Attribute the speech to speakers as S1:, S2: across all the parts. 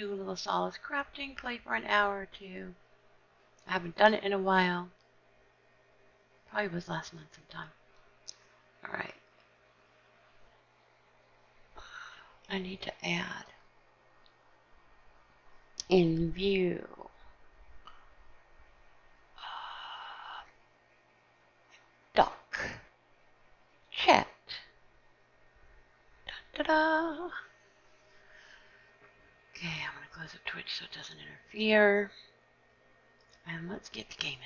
S1: do a little solace crafting, play for an hour or two. I haven't done it in a while. Probably was last month sometime. Alright. I need to add in view. Dock. Chat. Da da da. Okay, I'm going to close up Twitch so it doesn't interfere. And let's get the gaming.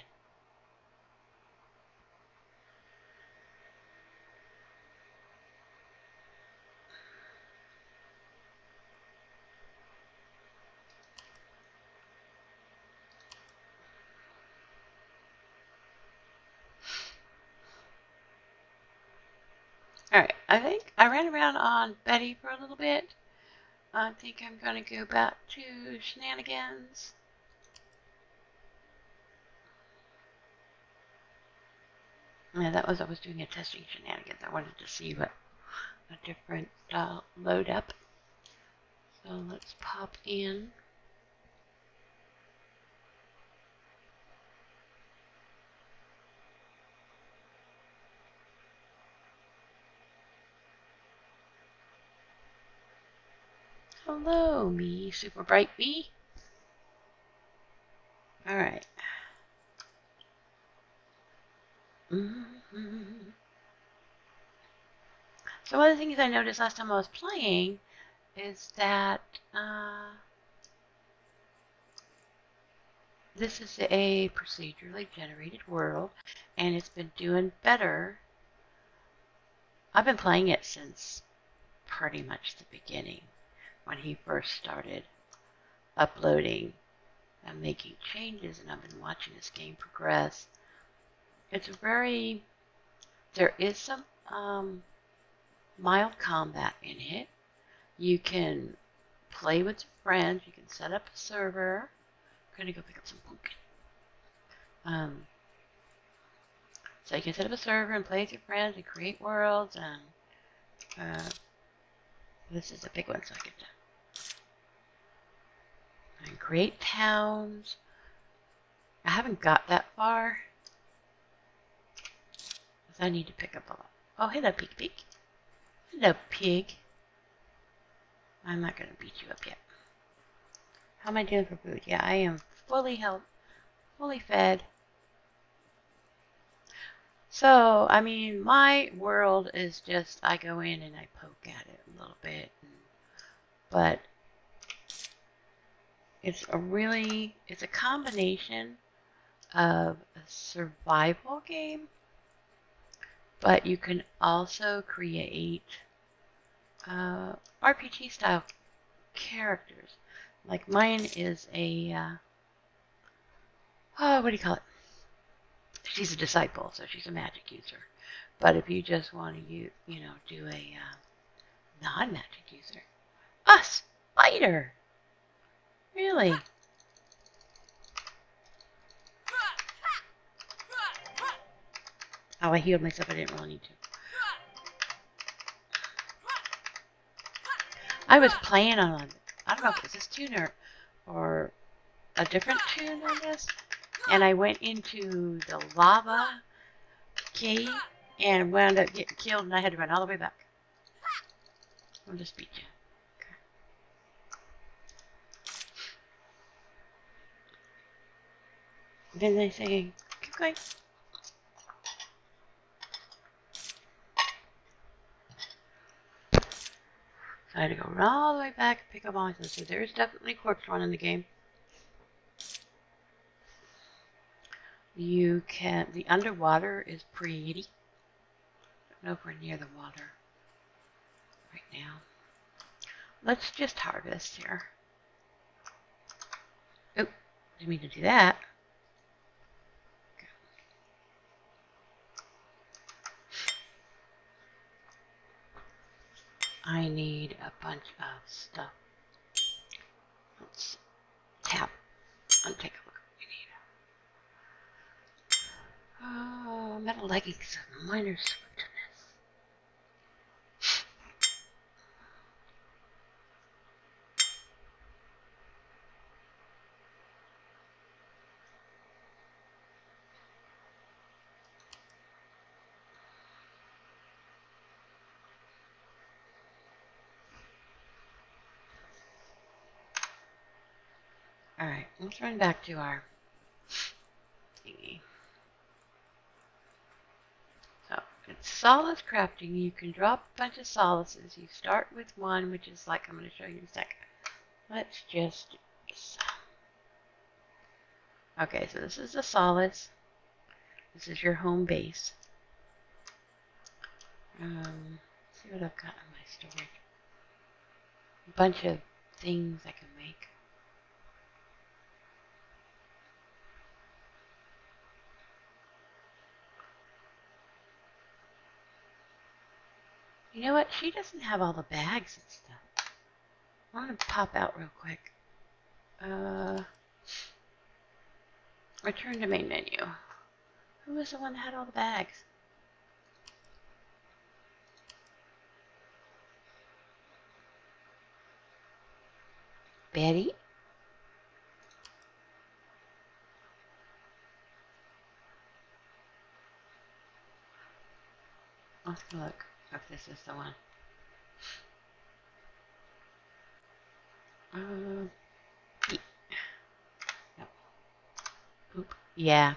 S1: Alright, I think I ran around on Betty for a little bit. I think I'm going to go back to shenanigans. Yeah, that was, I was doing a testing shenanigans. I wanted to see what a different uh, load up. So let's pop in. Hello, me, super bright bee. All right. Mm -hmm. So one of the things I noticed last time I was playing is that uh, this is a procedurally generated world, and it's been doing better. I've been playing it since pretty much the beginning when he first started uploading and making changes, and I've been watching this game progress. It's a very, there is some um, mild combat in it. You can play with friends. You can set up a server. I'm to go pick up some pumpkin. Um, so you can set up a server and play with your friends and create worlds. And uh, this is a big one, so I get and create towns. I haven't got that far. I need to pick up a lot. Oh, hello, pig, pig. Hello, pig. I'm not going to beat you up yet. How am I doing for food? Yeah, I am fully health, fully fed. So, I mean, my world is just, I go in and I poke at it a little bit. But it's a really, it's a combination of a survival game, but you can also create uh, RPG style characters. Like mine is a, uh, oh, what do you call it? She's a disciple, so she's a magic user. But if you just want to, you you know, do a uh, non-magic user, a spider. Really? Oh, I healed myself. I didn't really need to. I was playing on, a, I don't know if it's this tune or, a different tune, I guess. And I went into the lava cave and wound up getting killed and I had to run all the way back. I'll just beat you. Then they say, keep going. So I had to go all the way back and pick up all my stuff. So there's definitely corpse run in the game. You can, the underwater is pretty. Don't know if we're near the water right now. Let's just harvest here. Oh, didn't mean to do that. I need a bunch of stuff. Let's tap and take a look what we need. Oh, metal leggings, minor swiftness. Alright, let's run back to our thingy. So, it's solace crafting. You can drop a bunch of solaces. You start with one, which is like I'm going to show you in a second. Let's just do this. Okay, so this is the solace. This is your home base. Um, see what I've got in my storage. A bunch of things I can make. You know what? She doesn't have all the bags and stuff. I'm going to pop out real quick. Uh, return to main menu. Who was the one that had all the bags? Betty? Let's look if this is the one. Uh, no. Oop. Yeah.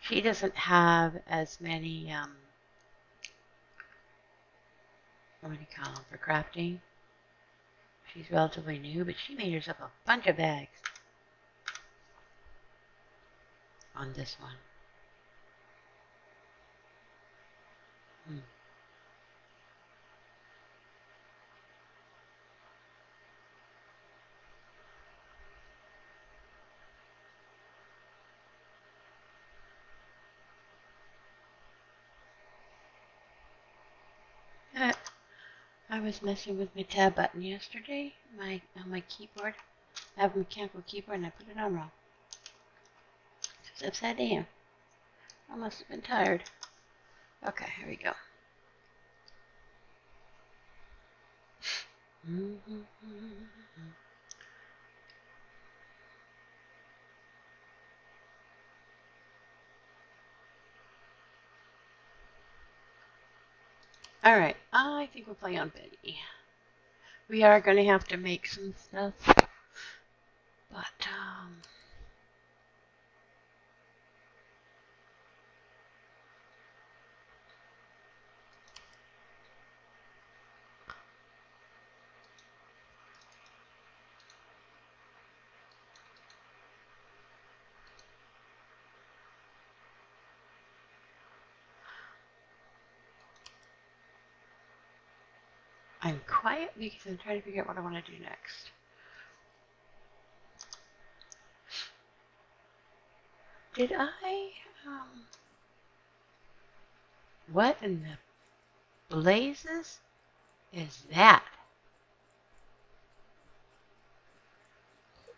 S1: She doesn't have as many, um, what do you call them, for crafting. She's relatively new, but she made herself a bunch of bags on this one. Hmm. Uh, I was messing with my tab button yesterday, my on my keyboard. I have a mechanical keyboard and I put it on wrong. It's upside down. I must have been tired. Okay, here we go. Mm-hmm. All right, I think we'll play on Betty. We are going to have to make some stuff, but um, I'm because I'm trying to figure out what I want to do next. Did I, um, what in the blazes is that?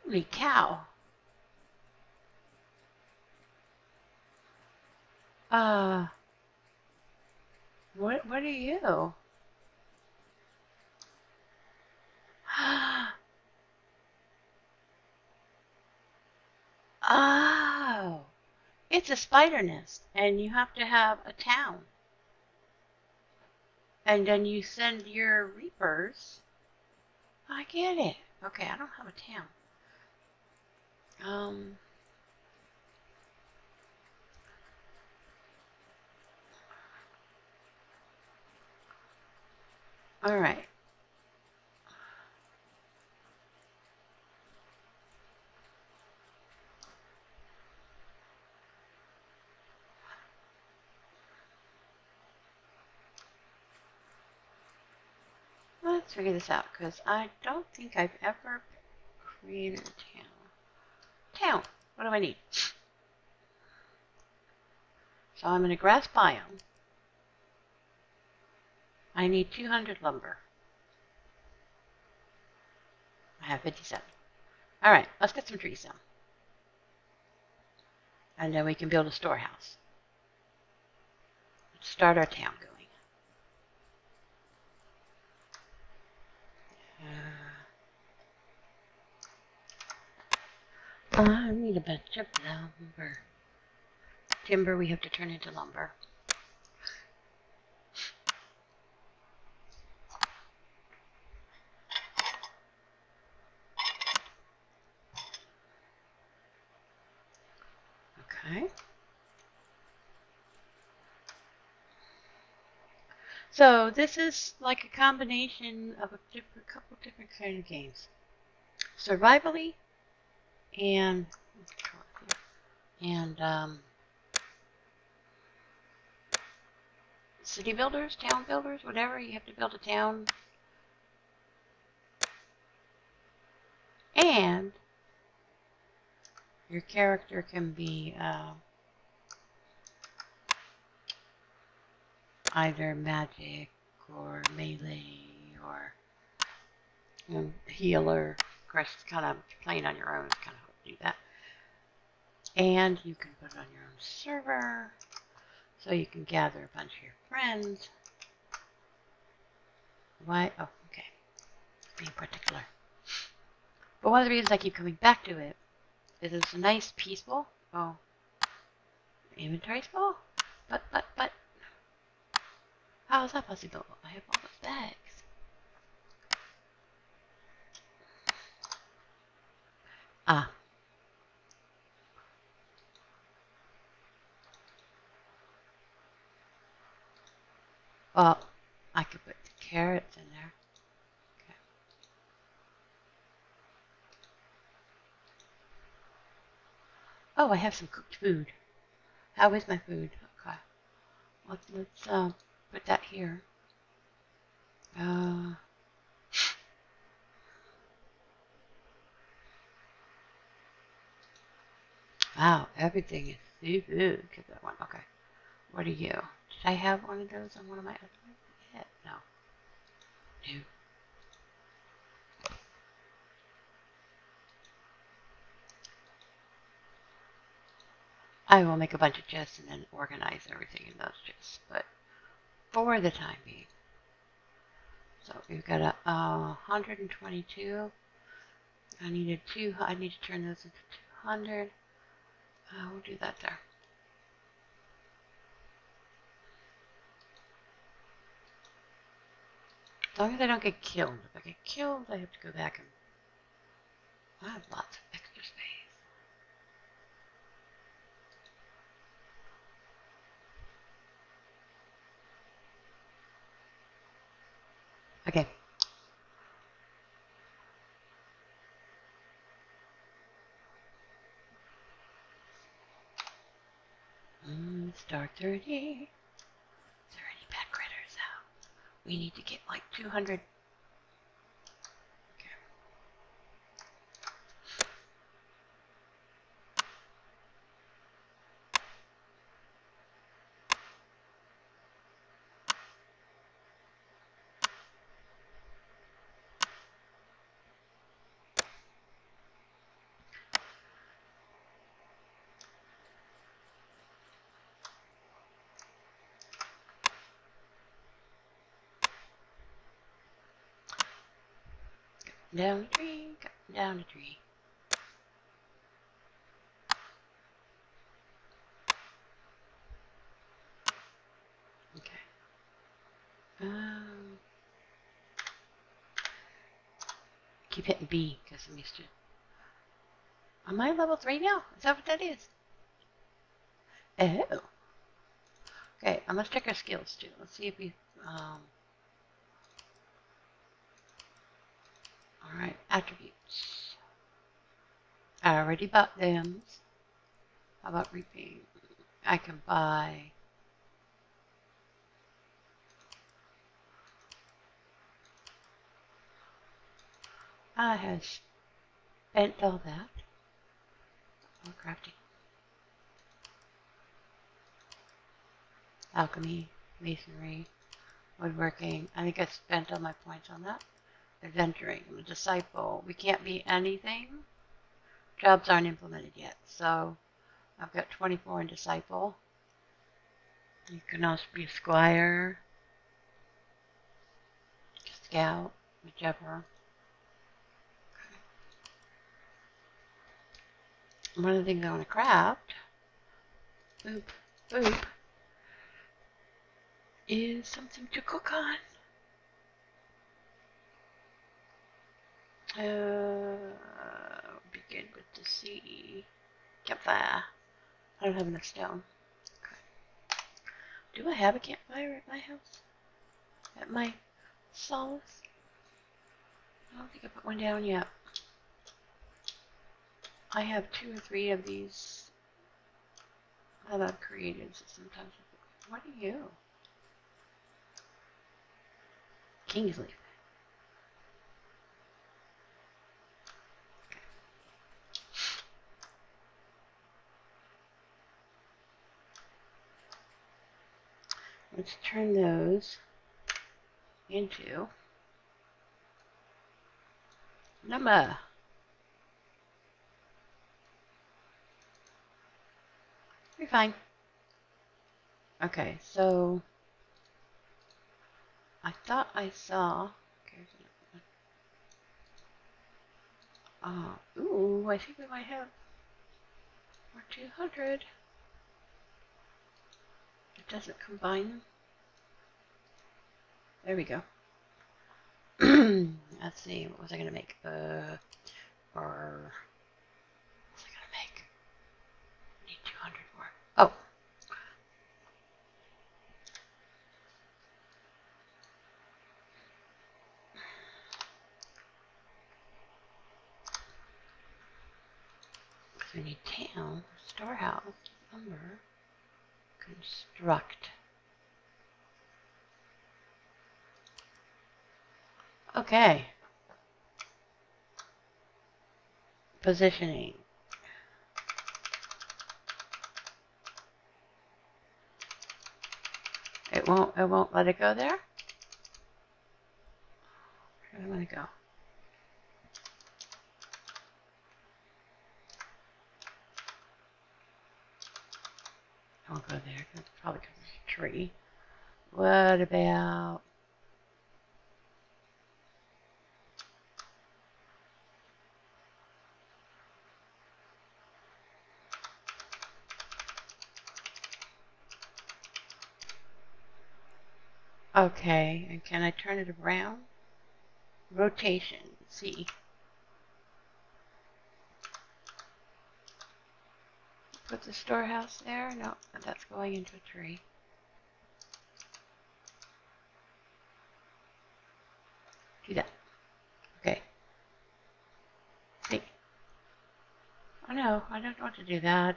S1: Holy cow. Uh, what, what are you? oh, it's a spider nest, and you have to have a town. And then you send your reapers. I get it. Okay, I don't have a town. Um. All right. Let's figure this out because I don't think I've ever created a town. Town. What do I need? So I'm in a grass biome. I need 200 lumber. I have 57. Alright, let's get some trees down. And then we can build a storehouse. Let's start our town going. Uh, I need a bunch of lumber. Timber we have to turn into lumber. Okay. So this is like a combination of a different, couple different kind of games. Survivally and and um, city builders, town builders, whatever. You have to build a town. And your character can be uh, either magic or melee or you know, healer. Of course, it's kind of playing on your own kind of do that. And you can put it on your own server. So you can gather a bunch of your friends. Why? Oh, okay. Being particular. But one of the reasons I keep coming back to it is it's a nice, peaceful. Oh, inventory's full. But, but, but. How is that possible? I have all those bags. Ah, Well, I could put the carrots in there. Okay. Oh, I have some cooked food. How is my food? Okay. Let's, let's uh, put that here. Uh, wow, everything is seafood. Get that one. Okay. What are you? Did I have one of those on one of my other ones? No. No. I will make a bunch of chests and then organize everything in those chests, but for the time being. So we've got a uh, 122. I needed two. I need to turn those into 200. Uh, we'll do that there. As long as I don't get killed. If I get killed, I have to go back and... I have lots of extra space. Okay. Mm, star 30. Is there any pet critters out? We need to get like 200. Down a tree, down a tree. Okay. Um, keep hitting B because I'm used to. Am I level 3 now? Is that what that is? Oh. Okay, I must check our skills too. Let's see if we um, Alright, attributes. I already bought them. How about reaping? I can buy I have spent all that. More crafting. Alchemy, masonry, woodworking. I think I spent all my points on that adventuring. I'm a disciple. We can't be anything. Jobs aren't implemented yet. So I've got 24 in disciple. You can also be a squire, scout, whichever. One of the things I want to craft, boop, boop, is something to cook on. Uh, begin with the C. Campfire. I don't have enough stone. Okay. Do I have a campfire at my house? at my solace. I don't think I put one down yet. I have two or three of these that I've created, so sometimes what are you? Kingsley. Let's turn those into number. You're fine. Okay, so I thought I saw. Uh, ooh, I think we might have more 200. It doesn't combine them. There we go. Let's see, what was I going to make? Uh, or what was I going to make? Need 200 more. Oh. So we need town, storehouse, lumber, construct. Okay. Positioning. It won't it won't let it go there? Where do I want to go? I'll go there. That's probably because it's a tree. What about Okay, and can I turn it around? Rotation, see. Put the storehouse there? No, that's going into a tree. Do that. Okay. See. Oh no, I don't want to do that.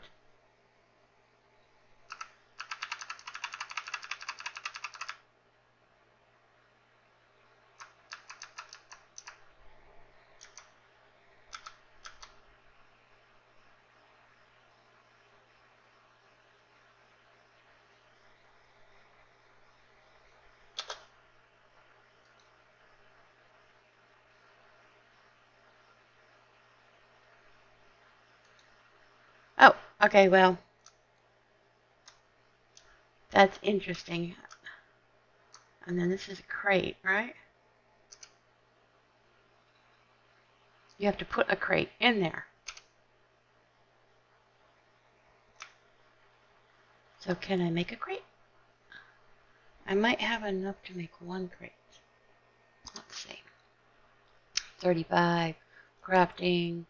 S1: Oh, okay, well. That's interesting. And then this is a crate, right? You have to put a crate in there. So can I make a crate? I might have enough to make one crate. Let's see. 35, crafting,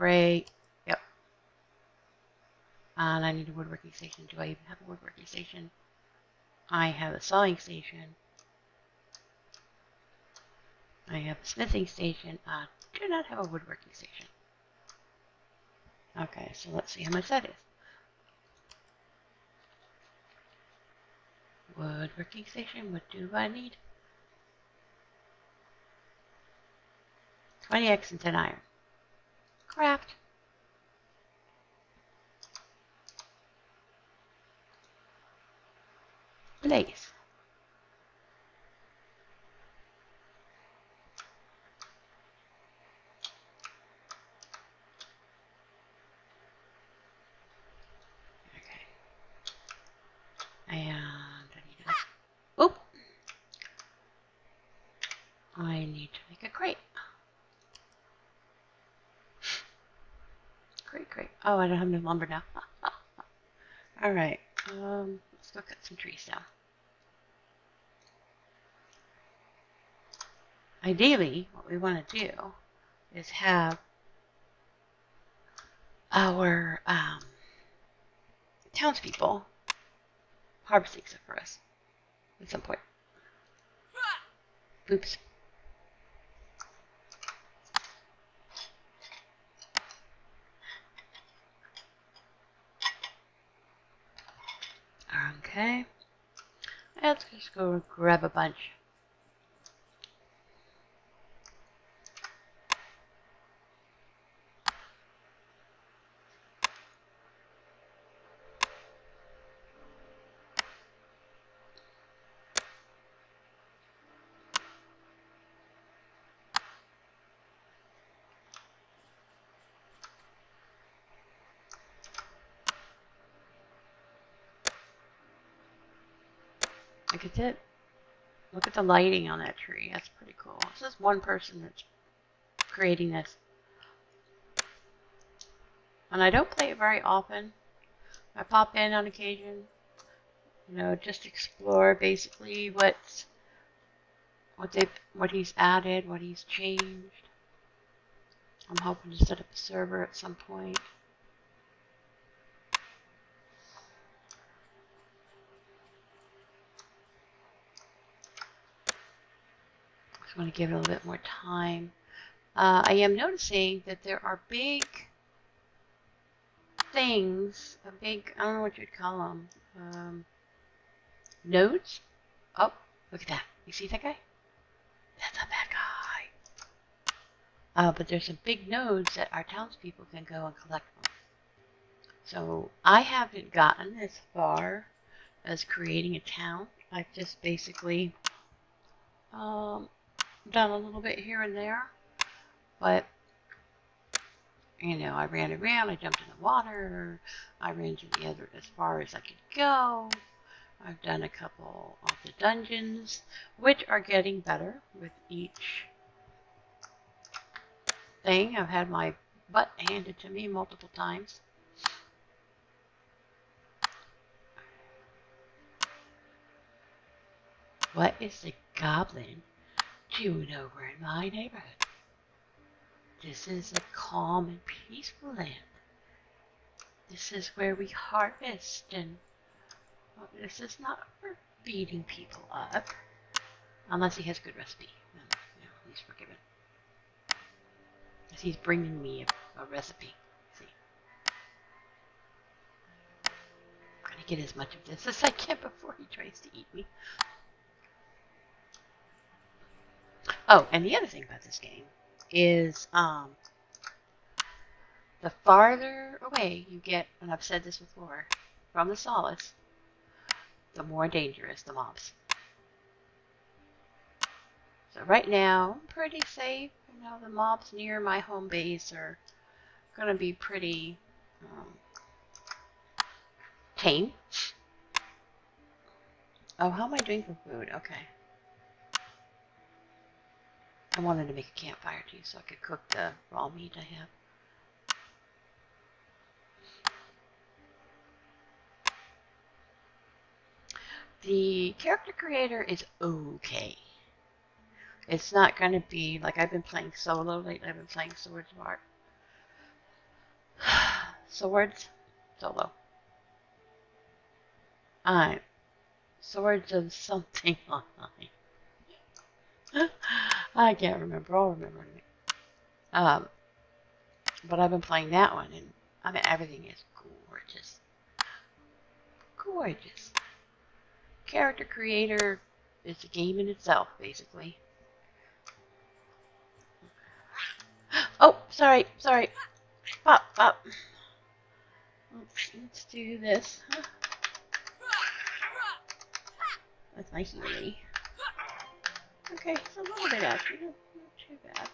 S1: Great. Yep. And I need a woodworking station. Do I even have a woodworking station? I have a sawing station. I have a smithing station. I do not have a woodworking station. Okay, so let's see how much that is. Woodworking station, what do I need? 20x and 10 iron. Craft. Place. Okay. I need to, oop. I need to make a crate. Great, great. Oh, I don't have no lumber now. All right. Um, let's go cut some trees down. Ideally, what we want to do is have our um, townspeople harvesting stuff for us. at some point. Oops. Okay. Let's just go grab a bunch. Look at it. Look at the lighting on that tree. That's pretty cool. This is one person that's creating this. And I don't play it very often. I pop in on occasion. You know, just explore basically what's what they what he's added, what he's changed. I'm hoping to set up a server at some point. Just going to give it a little bit more time. Uh, I am noticing that there are big things, a big, I don't know what you'd call them, um, nodes. Oh, look at that. You see that guy? That's a bad guy. Uh, but there's some big nodes that our townspeople can go and collect them. So I haven't gotten as far as creating a town. I've just basically um, done a little bit here and there, but you know, I ran around, I jumped in the water, I ran to the other as far as I could go. I've done a couple of the dungeons, which are getting better with each thing. I've had my butt handed to me multiple times. What is the goblin doing over in my neighborhood? This is a calm and peaceful land. This is where we harvest and well, this is not for beating people up. Unless he has a good recipe. Then, you he's forgiven. He's bringing me a, a recipe. See. I'm gonna get as much of this as I can before he tries to eat me. Oh, and the other thing about this game is um, the farther away you get, and I've said this before, from the solace, the more dangerous the mobs. So right now, I'm pretty safe. You know, the mobs near my home base are going to be pretty um, tame. Oh, how am I doing for food? Okay. I wanted to make a campfire too so I could cook the raw meat I have. The character creator is okay. It's not going to be like I've been playing solo lately. I've been playing Swords of Art. Swords solo. I'm Swords of something online. I can't remember. I'll remember in Um, but I've been playing that one, and I mean everything is gorgeous, gorgeous. Character creator is a game in itself, basically. Oh, sorry, sorry. Pop, pop. Let's, let's do this. That's my Healy. Okay, it's a little bit actually, not, too bad.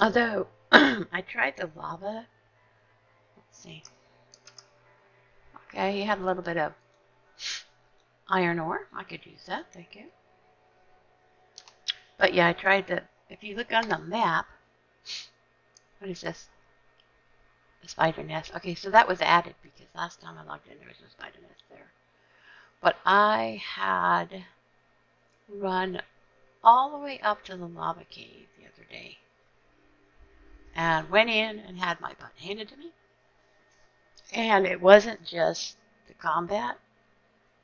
S1: Although, I tried the lava. Let's see. Okay, he had a little bit of iron ore. I could use that, thank you. But yeah, I tried the, if you look on the map, what is this? A spider nest. Okay, so that was added because last time I logged in there was no spider nest there. But I had run all the way up to the lava cave the other day. and went in and had my butt handed to me. And it wasn't just the combat.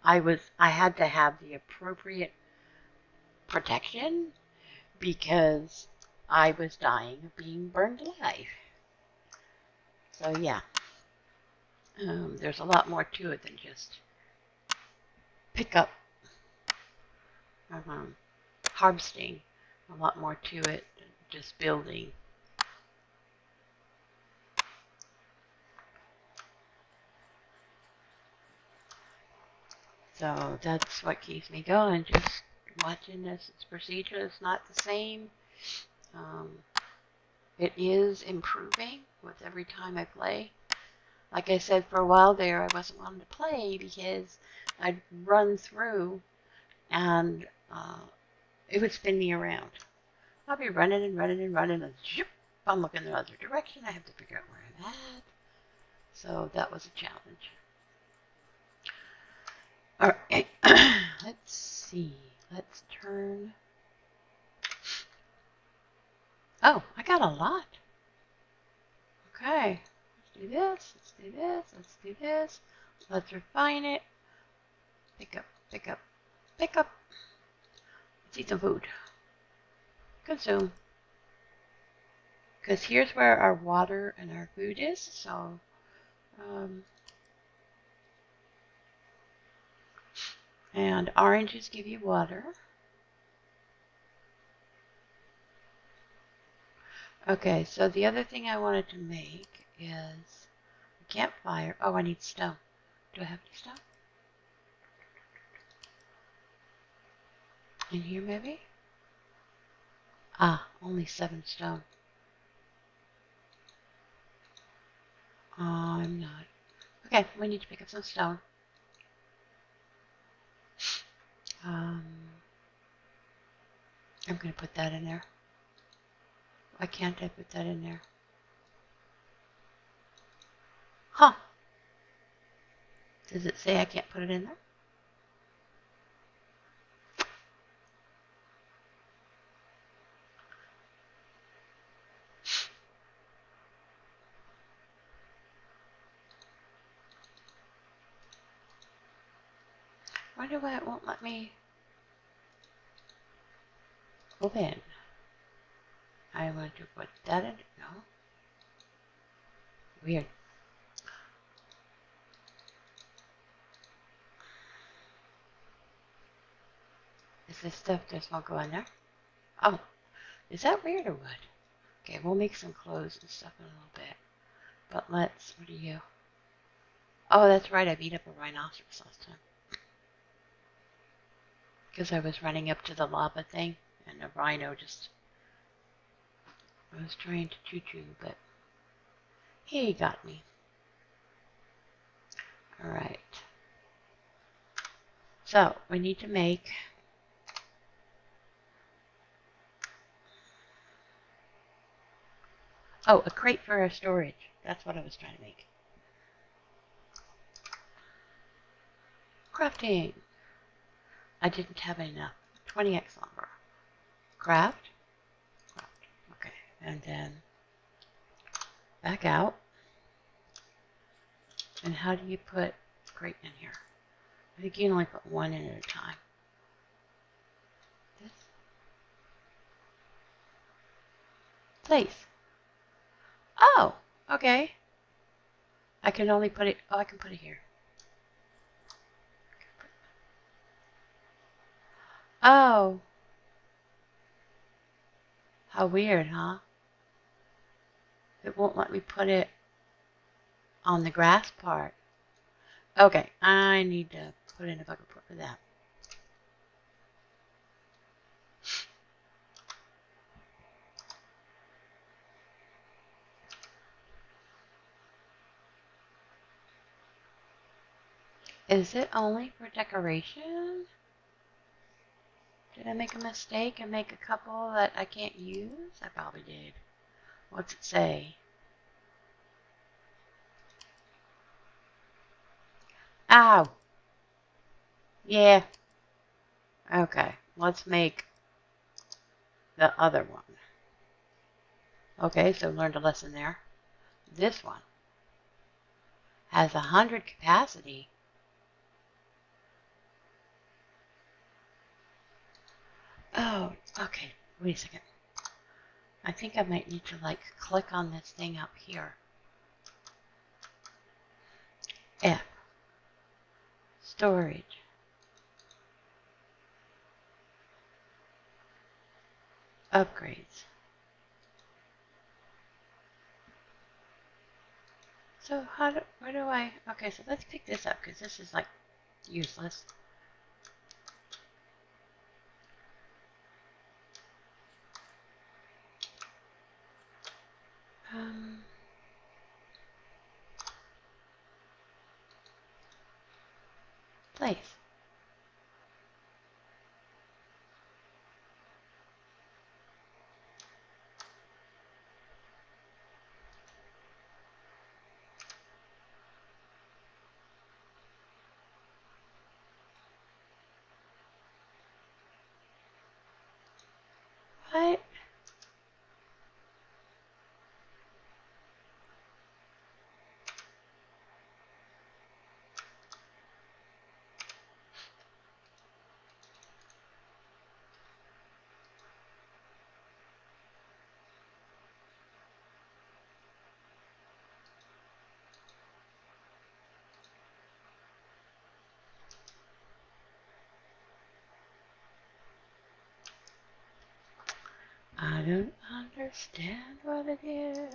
S1: I was I had to have the appropriate protection because I was dying of being burned alive. So yeah, um, there's a lot more to it than just pick up um, harvesting. A lot more to it than just building. So that's what keeps me going. Just watching this procedure. It's not the same. Um, it is improving with every time I play. Like I said, for a while there, I wasn't wanting to play because I'd run through and uh, it would spin me around. I'll be running and running and running and zip, I'm looking the other direction. I have to figure out where I'm at. So that was a challenge. All right, let's see. Let's turn. Oh, I got a lot. Okay, let's do this, let's do this, let's do this. Let's refine it. Pick up, pick up, pick up. Let's eat some food. Consume. Because here's where our water and our food is, so um, And oranges give you water. Okay, so the other thing I wanted to make is a campfire. Oh, I need stone. Do I have any stone? In here, maybe? Ah, only seven stone. I'm not. Okay, we need to pick up some stone. Um, I'm going to put that in there. Why can't I put that in there? Huh. Does it say I can't put it in there? wonder why it won't let me open. I want to put that in. No. Weird. Is this stuff just won't go in there? Oh, is that weird or what? Okay, we'll make some clothes and stuff in a little bit. But let's, what are you? Oh, that's right, I beat up a rhinoceros last time because I was running up to the lava thing and the rhino just I was trying to choo choo but he got me alright so we need to make oh a crate for our storage that's what I was trying to make crafting I didn't have enough. 20x lumber. Craft. And then back out. And how do you put crate in here? I think you can only put one in at a time. This. Place. Oh, okay. I can only put it, oh, I can put it here. Oh. How weird, huh? It won't let me put it on the grass part. Okay, I need to put in a bucket for that. Is it only for decoration? Did I make a mistake and make a couple that I can't use? I probably did. What's it say? Ow! Yeah. Okay, let's make the other one. Okay, so learned a lesson there. This one has a hundred capacity. Oh, okay. Wait a second. I think I might need to like click on this thing up here. F. Storage. Upgrades. So how do, where do I, okay, so let's pick this up because this is like useless. Um, place. What? I don't understand what it is.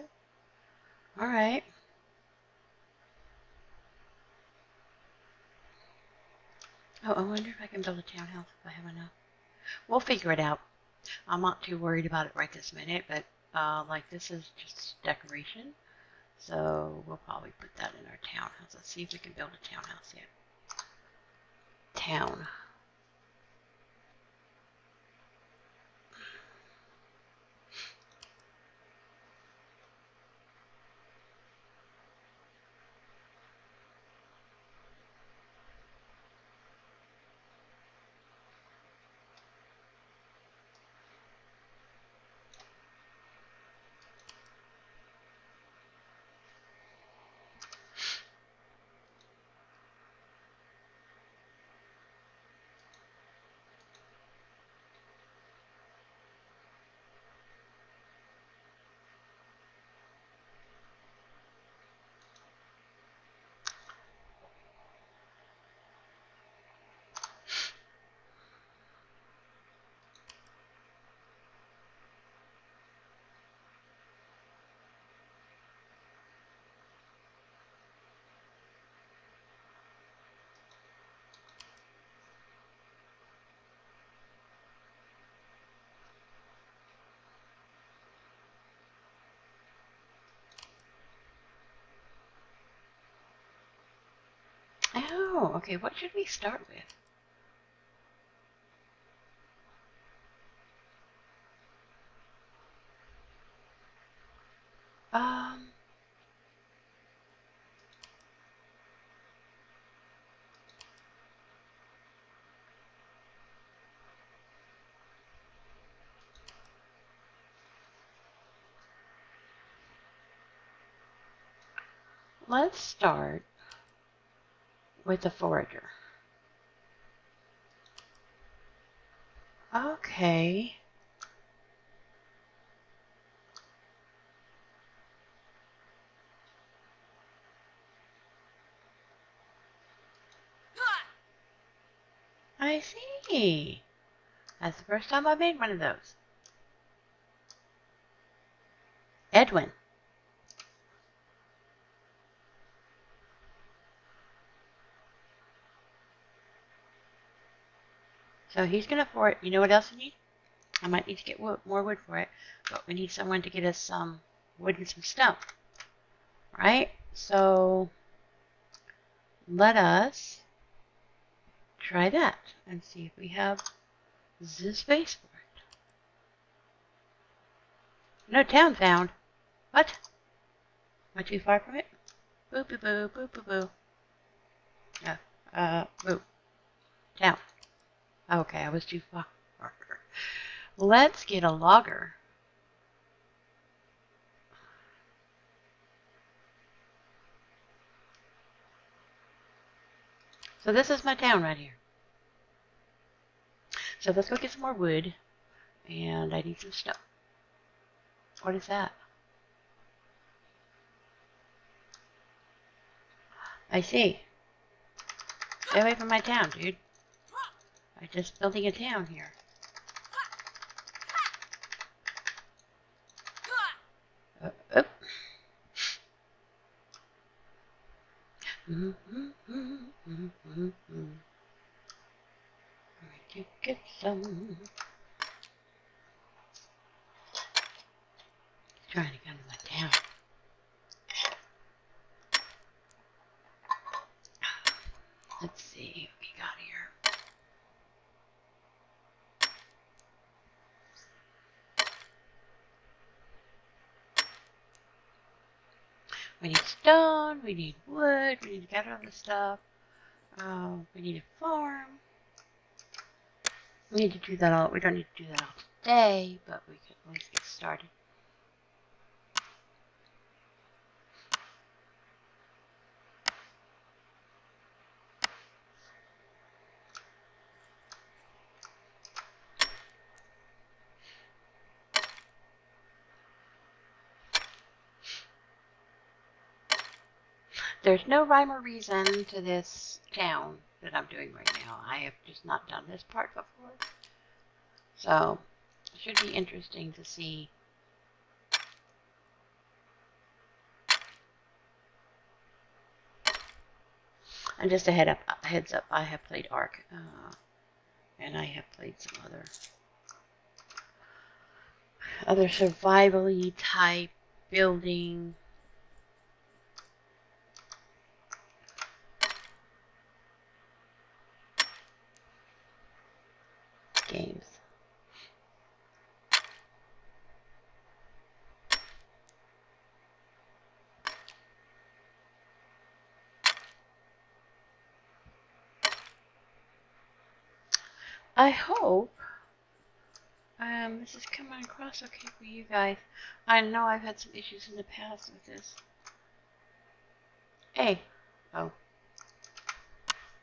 S1: Alright. Oh, I wonder if I can build a townhouse if I have enough. We'll figure it out. I'm not too worried about it right this minute, but uh, like this is just decoration. So we'll probably put that in our townhouse. Let's see if we can build a townhouse yet. Town. Oh, okay. What should we start with? Um. Let's start with the forager. Okay. I see. That's the first time I made one of those. Edwin. So he's going to for it. You know what else we need? I might need to get wood, more wood for it. But we need someone to get us some wood and some stone. Right? So let us try that and see if we have the space for it. No town found. What? Am I too far from it? Boo boo boo boo boo boo. Yeah. Uh, boo. Town. Okay, I was too far. Let's get a logger. So this is my town right here. So let's go get some more wood. And I need some stuff. What is that? I see. Stay away from my town, dude. I'm just building a town here. Uh, oh. Mm -hmm, mm -hmm, mm -hmm. I get some. Trying to get into my town. Let's see what we got here. We need stone, we need wood, we need to gather all this stuff. Um, we need a farm. We need to do that all, we don't need to do that all today, but we can at least get started. There's no rhyme or reason to this town that I'm doing right now. I have just not done this part before. So, it should be interesting to see And just a head up, heads up, I have played Ark, uh, and I have played some other other survival type building games. I hope um, this is coming across okay for you guys. I know I've had some issues in the past with this. Hey. Oh.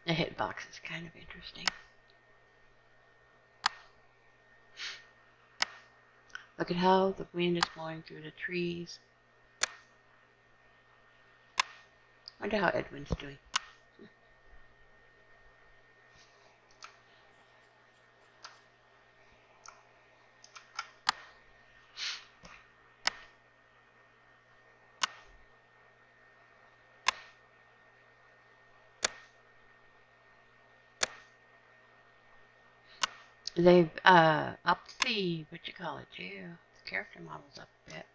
S1: The hitbox is kind of interesting. Look at how the wind is blowing through the trees. Wonder how Edwin's doing. They've uh, upped the, what you call it, too. The character model's up a bit.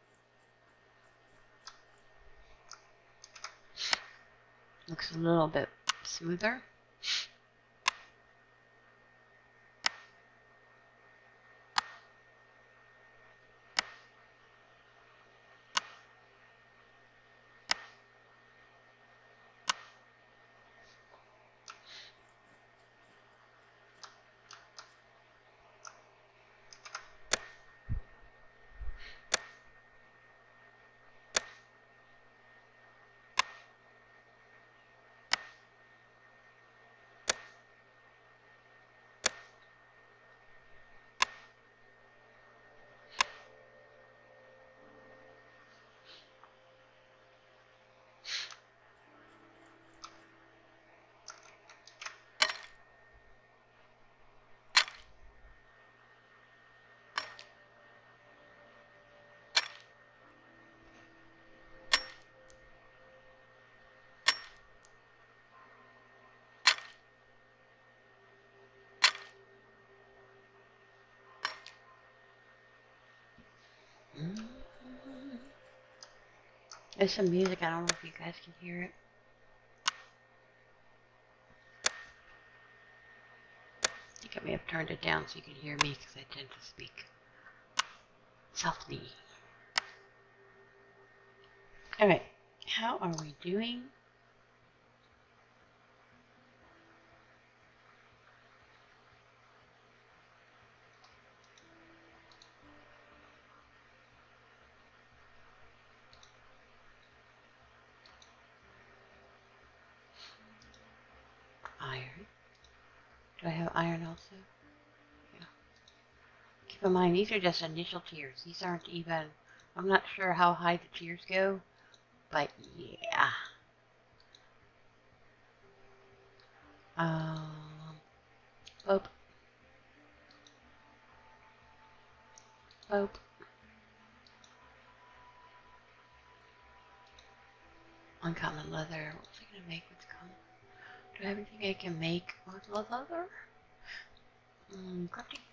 S1: Looks a little bit smoother. There's some music, I don't know if you guys can hear it. I think I may have turned it down so you can hear me because I tend to speak softly. Alright, how are we doing? I Do I have iron also? Yeah. Keep in mind, these are just initial tiers. These aren't even, I'm not sure how high the tiers go, but yeah. Um, Pope. Pope. Uncommon leather. What's I gonna make with common? Do I have anything I can make with leather? Mm, crafting.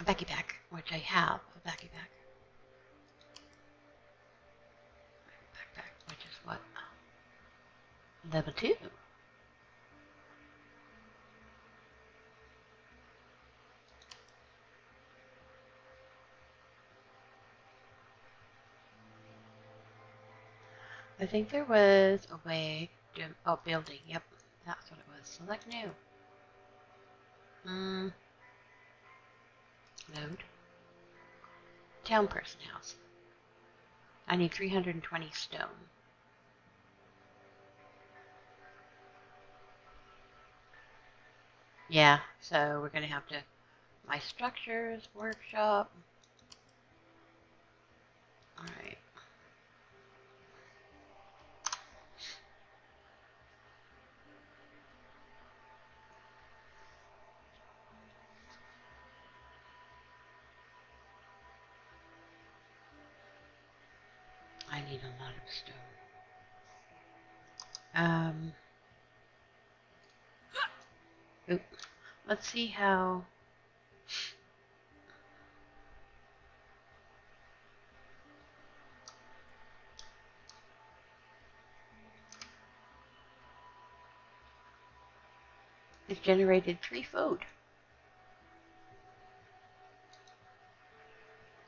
S1: A backy pack, which I have a backy pack. Backpack, which is what? Level 2. I think there was a way to, oh, building, yep, that's what it was. Select new. Hmm. Load. Town person house. I need 320 stone. Yeah, so we're going to have to, my structures, workshop. Alright. Um. Let's see how. It's generated three food.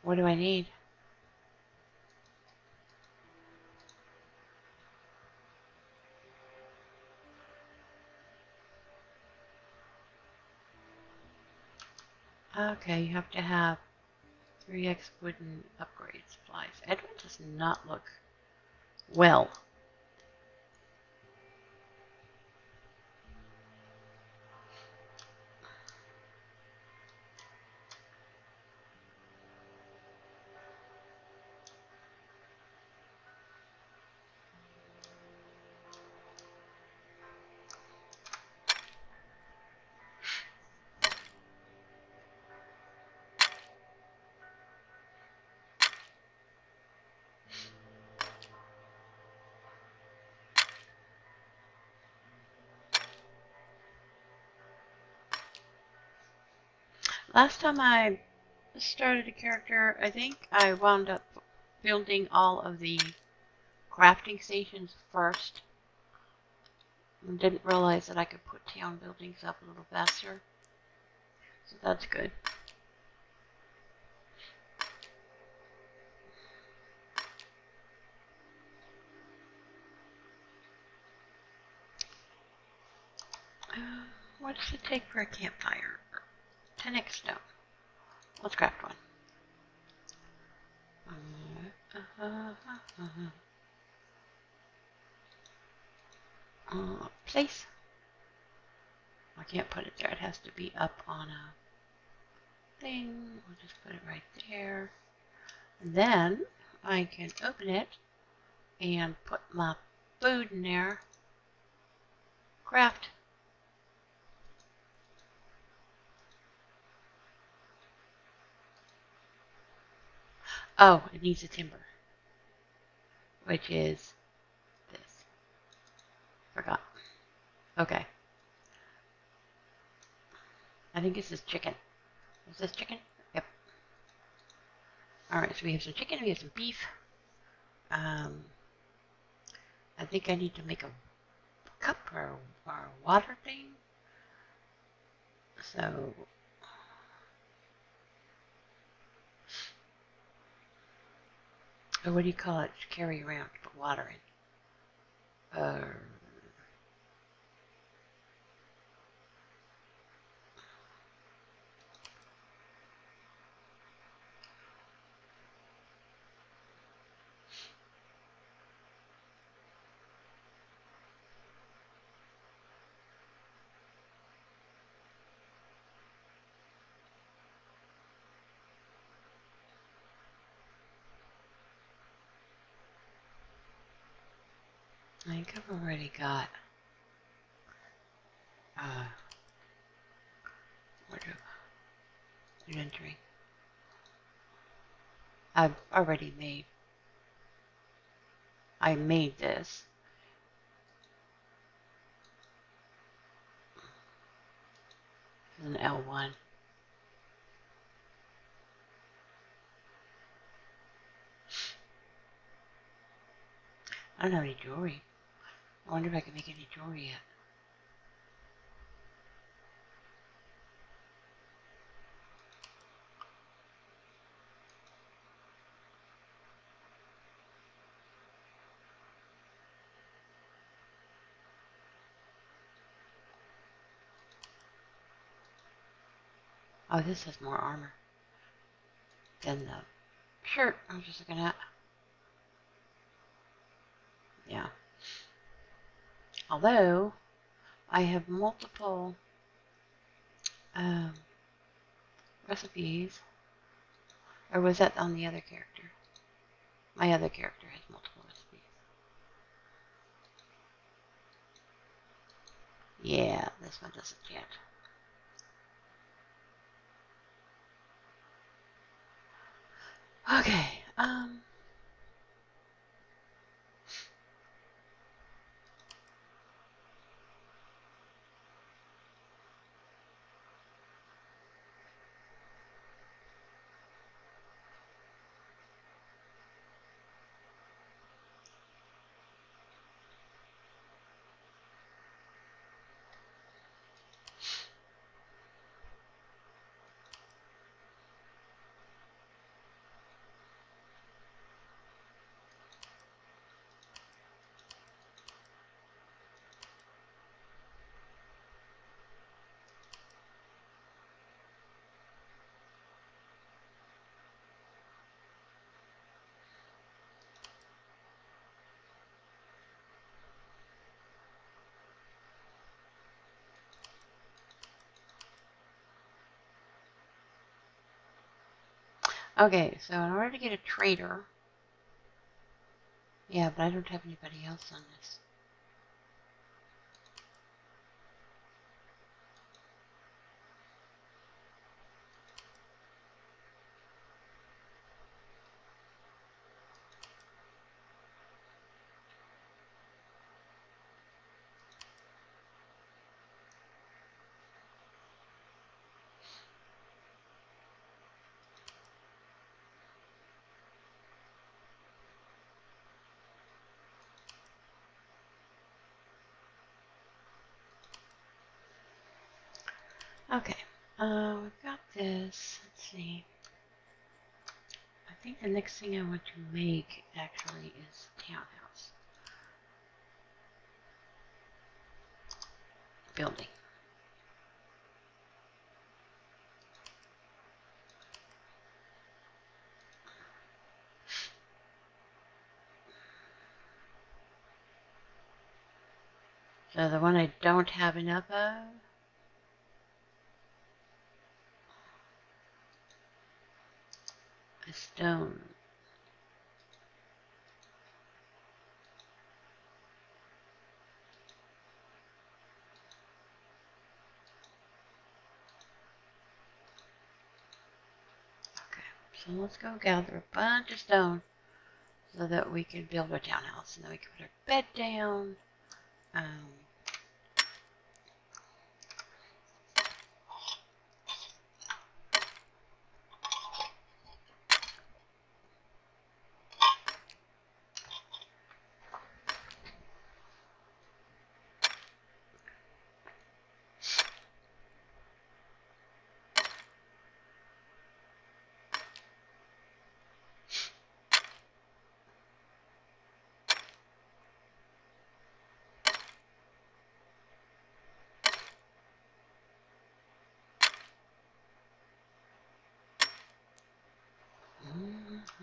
S1: What do I need? Okay, you have to have 3x wooden upgrade supplies. Edwin does not look well. Last time I started a character, I think I wound up building all of the crafting stations first. And didn't realize that I could put town buildings up a little faster. So that's good. What does it take for a campfire? 10x stone. Let's craft one. Uh, uh, uh, place. I can't put it there. It has to be up on a thing. We'll just put it right there. And then I can open it and put my food in there. Craft. Oh, it needs a timber. Which is this. Forgot. Okay. I think this is chicken. Is this chicken? Yep. Alright, so we have some chicken, we have some beef. Um, I think I need to make a cup or, or water thing. So what do you call it? Carry around to put water in. Uh, think I've already got uh wardrobe inventory. I've already made I made this. This is an L1. I don't have any jewelry. I wonder if I can make any jewelry yet. Oh, this has more armor than the shirt I was just looking at. Yeah. Although, I have multiple um, recipes. Or was that on the other character? My other character has multiple recipes. Yeah, this one doesn't yet. Okay, um... Okay, so in order to get a trader, yeah, but I don't have anybody else on this. Okay, uh, we've got this. Let's see. I think the next thing I want to make actually is townhouse building. So the one I don't have enough of a stone. Okay, so let's go gather a bunch of stone so that we can build our townhouse and then we can put our bed down. Um,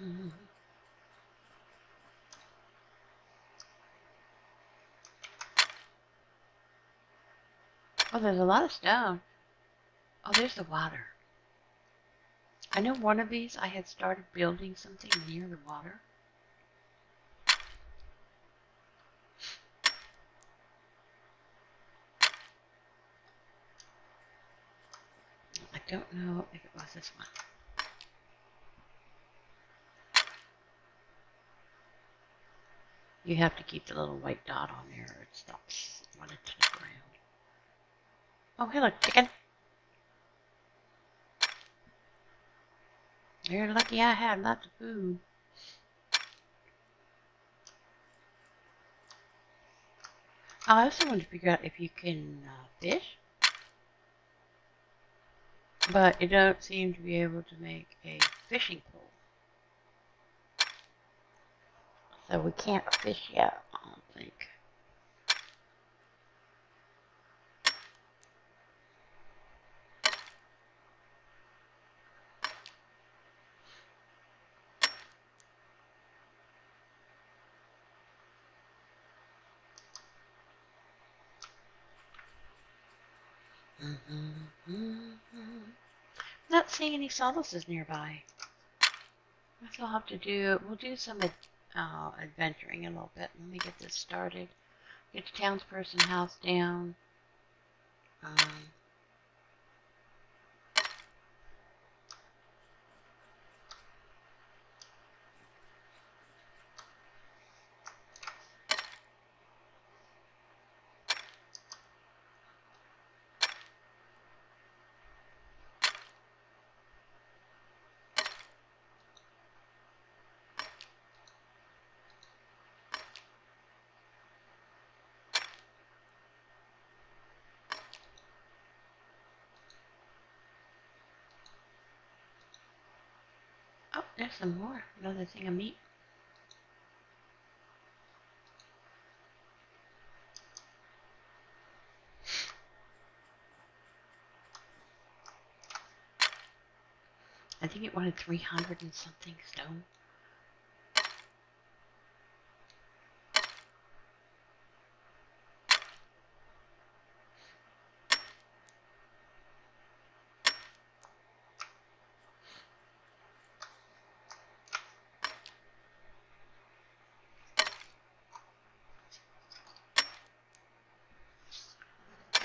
S1: Mm-hmm. Oh, there's a lot of stone. Oh, there's the water. I know one of these I had started building something near the water. I don't know if it was this one. You have to keep the little white dot on there or it stops running to the ground. Oh, hello, chicken. You're lucky I had lots of food. I also want to figure out if you can uh, fish. But you don't seem to be able to make a fishing pole. So we can't fish yet, I don't think. Not seeing any solaces nearby. Guess I'll have to do. We'll do some uh, adventuring a little bit. Let me get this started. Get the townsperson house down. Um, there's some more. Another thing of meat. I think it wanted 300 and something stone.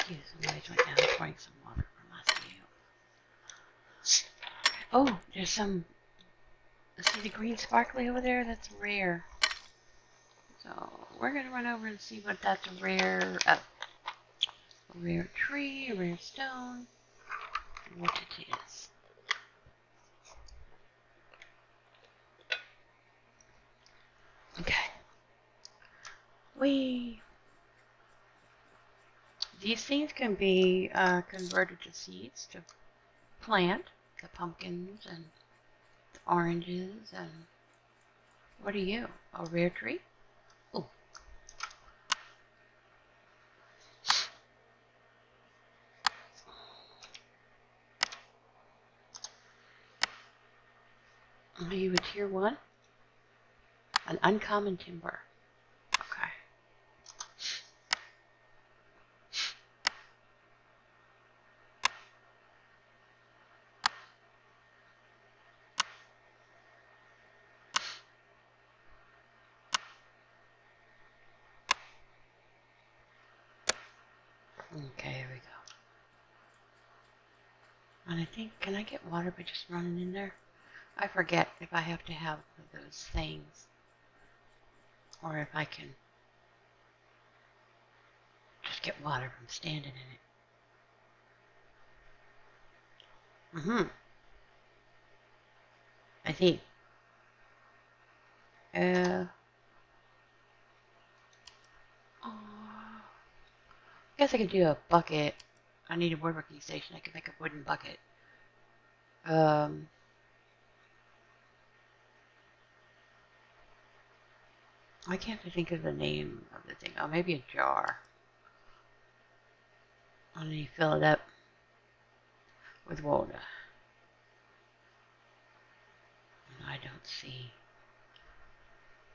S1: Excuse me, I went down and pouring some water from last video. Oh, there's some. See the green sparkly over there? That's rare. So we're gonna run over and see what that's rare. Uh, a rare tree, a rare stone, what it is. Okay. We these things can be uh, converted to seeds to plant the pumpkins and oranges and what are you? A rare tree? Oh. Are you a tier one? An uncommon timber. Okay. Okay, here we go. And I think, can I get water by just running in there? I forget if I have to have those things. Or if I can just get water from standing in it. Mm-hmm. I think. Uh. Oh. I guess I could do a bucket. I need a woodworking station. I could make a wooden bucket. Um. I can't think of the name of the thing. Oh, maybe a jar. And then you fill it up with water. And I don't see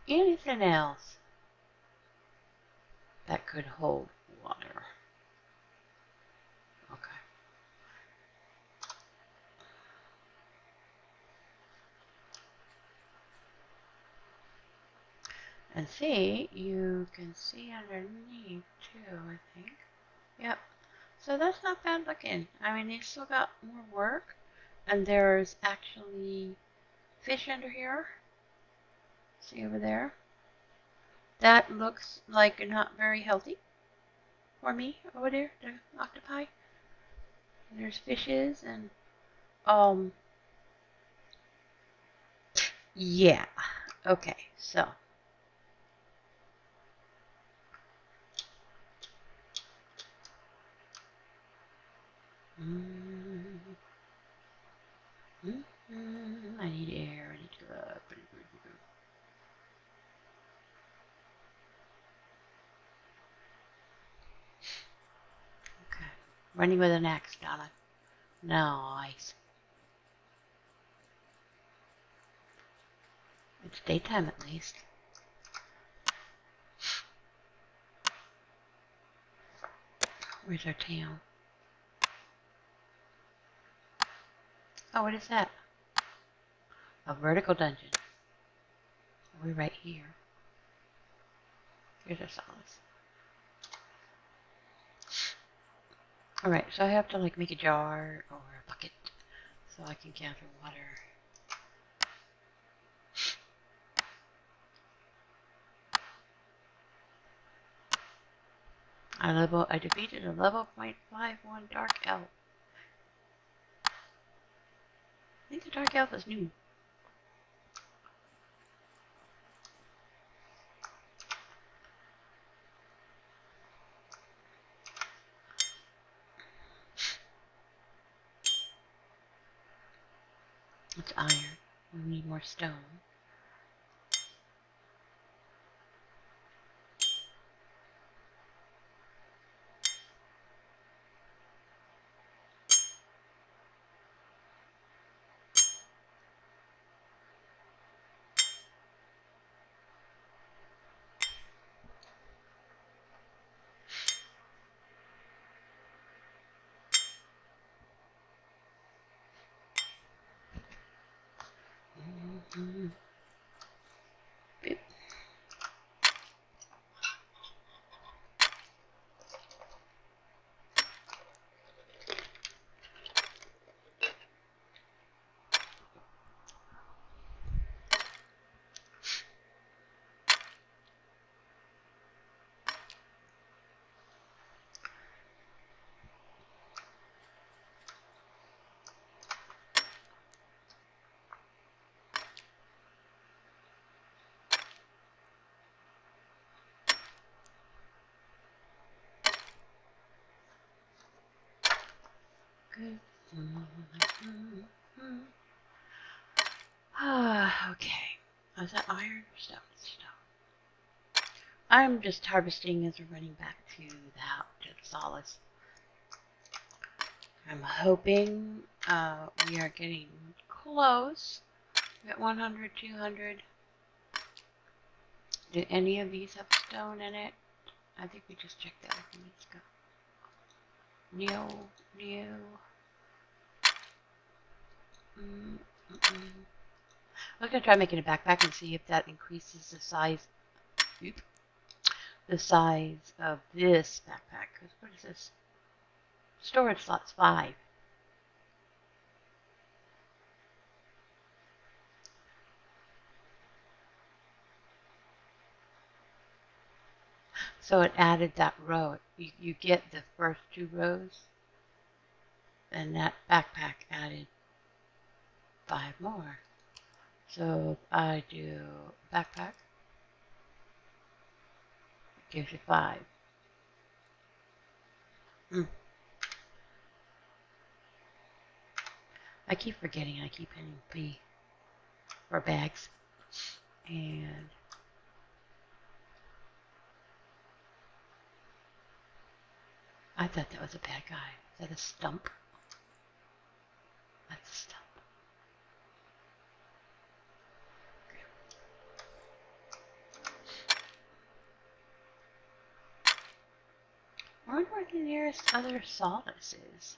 S1: anything else that could hold water. And see, you can see underneath too, I think. Yep. So that's not bad looking. I mean, they still got more work. And there's actually fish under here. See over there? That looks like not very healthy for me over there, the octopi. There's fishes and, um, yeah. Okay, so. Mm. Mm -hmm. I need air. I need to go up. Okay. Running with an axe, Donna. Nice. It's daytime at least. Where's our town? Oh, what is that? A vertical dungeon. We're right here. Here's our solace. Alright, so I have to like make a jar or a bucket so I can gather water. I level I defeated a level 0.51 dark elf. I think the Dark Elf is new. It's iron. We need more stone. Mm-hmm. Ah, okay. Is that iron or stone? Stone. I'm just harvesting as we're running back to the house, to solace. I'm hoping uh, we are getting close. At 100, 200. Do any of these have stone in it? I think we just checked that a few minutes ago. No, no. Mm -mm. I'm going to try making a backpack and see if that increases the size, oops, the size of this backpack. What is this? Storage slots 5. So it added that row. You, you get the first two rows, and that backpack added five more. So I do backpack, it gives you five. Mm. I keep forgetting I keep hitting B for bags. And I thought that was a bad guy. Is that a stump? That's a stump. Wonder where the nearest other solace is.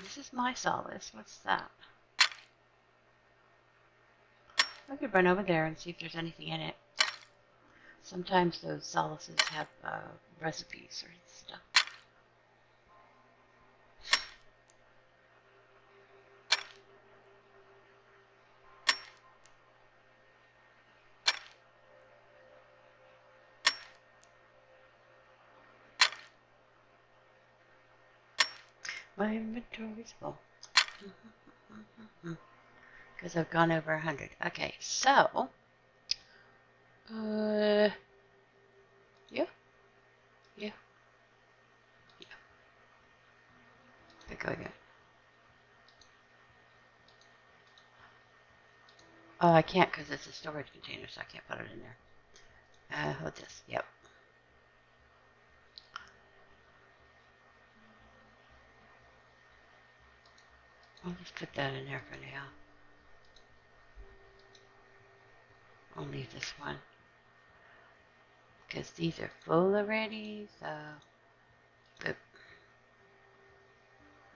S1: This is my solace. What's that? I could run over there and see if there's anything in it. Sometimes those solaces have uh, recipes or stuff. My inventory's full. Because I've gone over a hundred. Okay, so. Uh. Yeah. Yeah. Yeah. Pick again. Oh, I can't because it's a storage container, so I can't put it in there. Uh, hold this. Yep. I'll just put that in there for now. I'll leave this one. Because these are full already, so... Boop.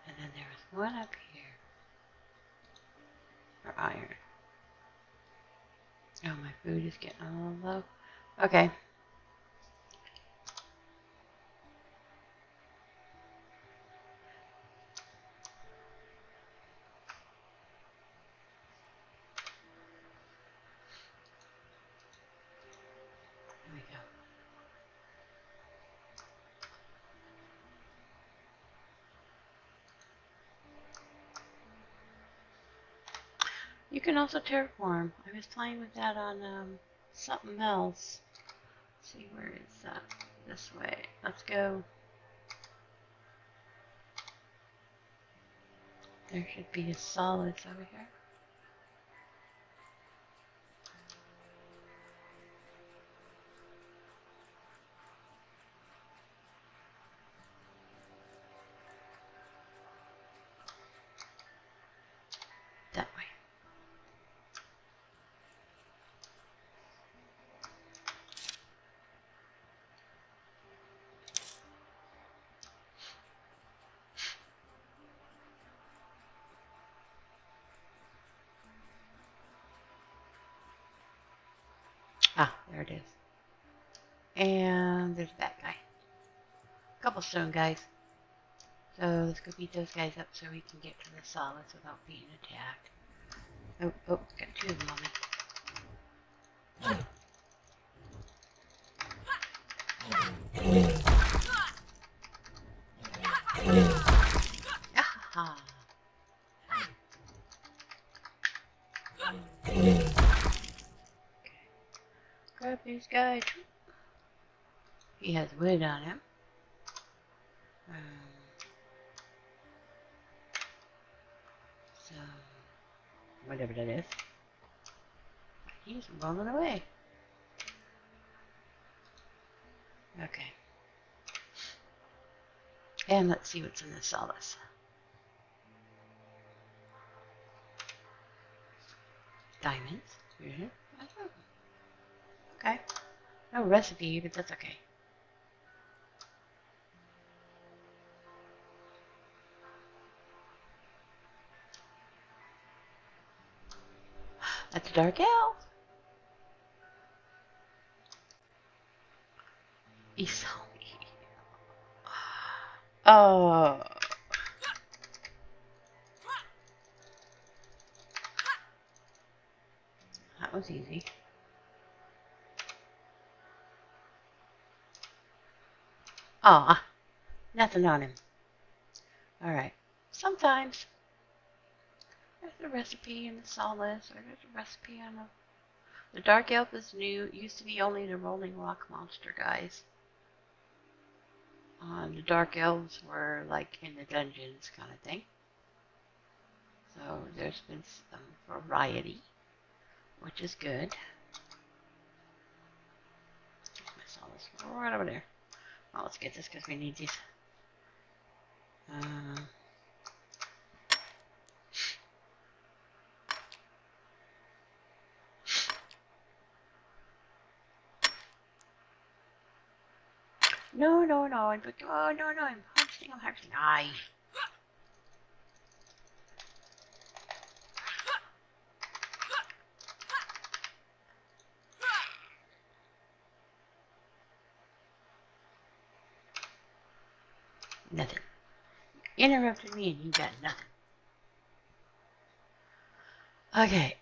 S1: And then there's one up here. For iron. Oh, my food is getting a little low. Okay. Also terraform. I was playing with that on um, something else. Let's see, where is that? This way. Let's go. There should be a solace over here. Guys. So let's go beat those guys up so we can get to the solace without being attacked. Oh, oh, got two of them on me. Grab these guys. He has wood on him. So, whatever that is. He's rolling away. Okay. And let's see what's in the solace. Diamonds. Mhm. Okay. No recipe, but that's okay. That's a dark elf. Isami. Oh. Uh. That was easy. Aw, nothing on him. Alright. Sometimes there's a recipe in the solace, or there's a recipe on a... The Dark Elf is new. Used to be only the Rolling Rock Monster guys. Um, the Dark Elves were like in the dungeons kind of thing. So there's been some variety, which is good. Solace right over there. Well, let's get this because we need these. Uh, no, no, no. I'm, oh, no, no. I'm harvesting. I'm harvesting. Aye. Nothing. Interrupted me and you got nothing. Okay.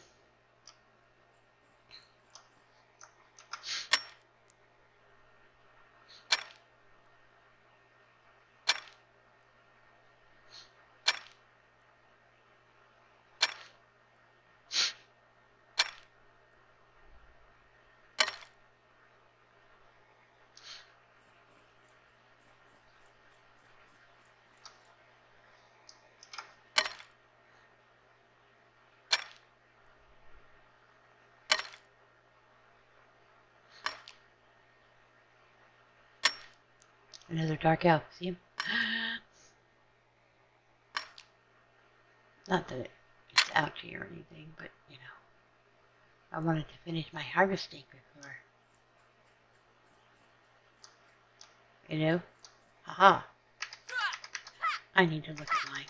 S1: Another dark elf. See? Not that it's out here or anything, but you know. I wanted to finish my harvesting before. You know? Haha. I need to look at my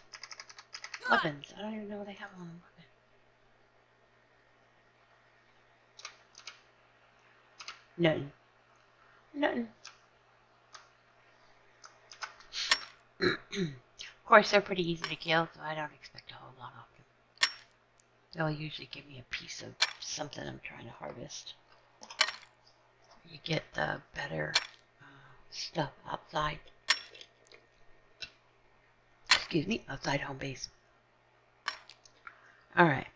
S1: weapons. I don't even know what I have on them. Nothing. Nothing. Of course, they're pretty easy to kill, so I don't expect a whole lot of them. They'll usually give me a piece of something I'm trying to harvest. You get the better uh, stuff outside. Excuse me, outside home base. Alright.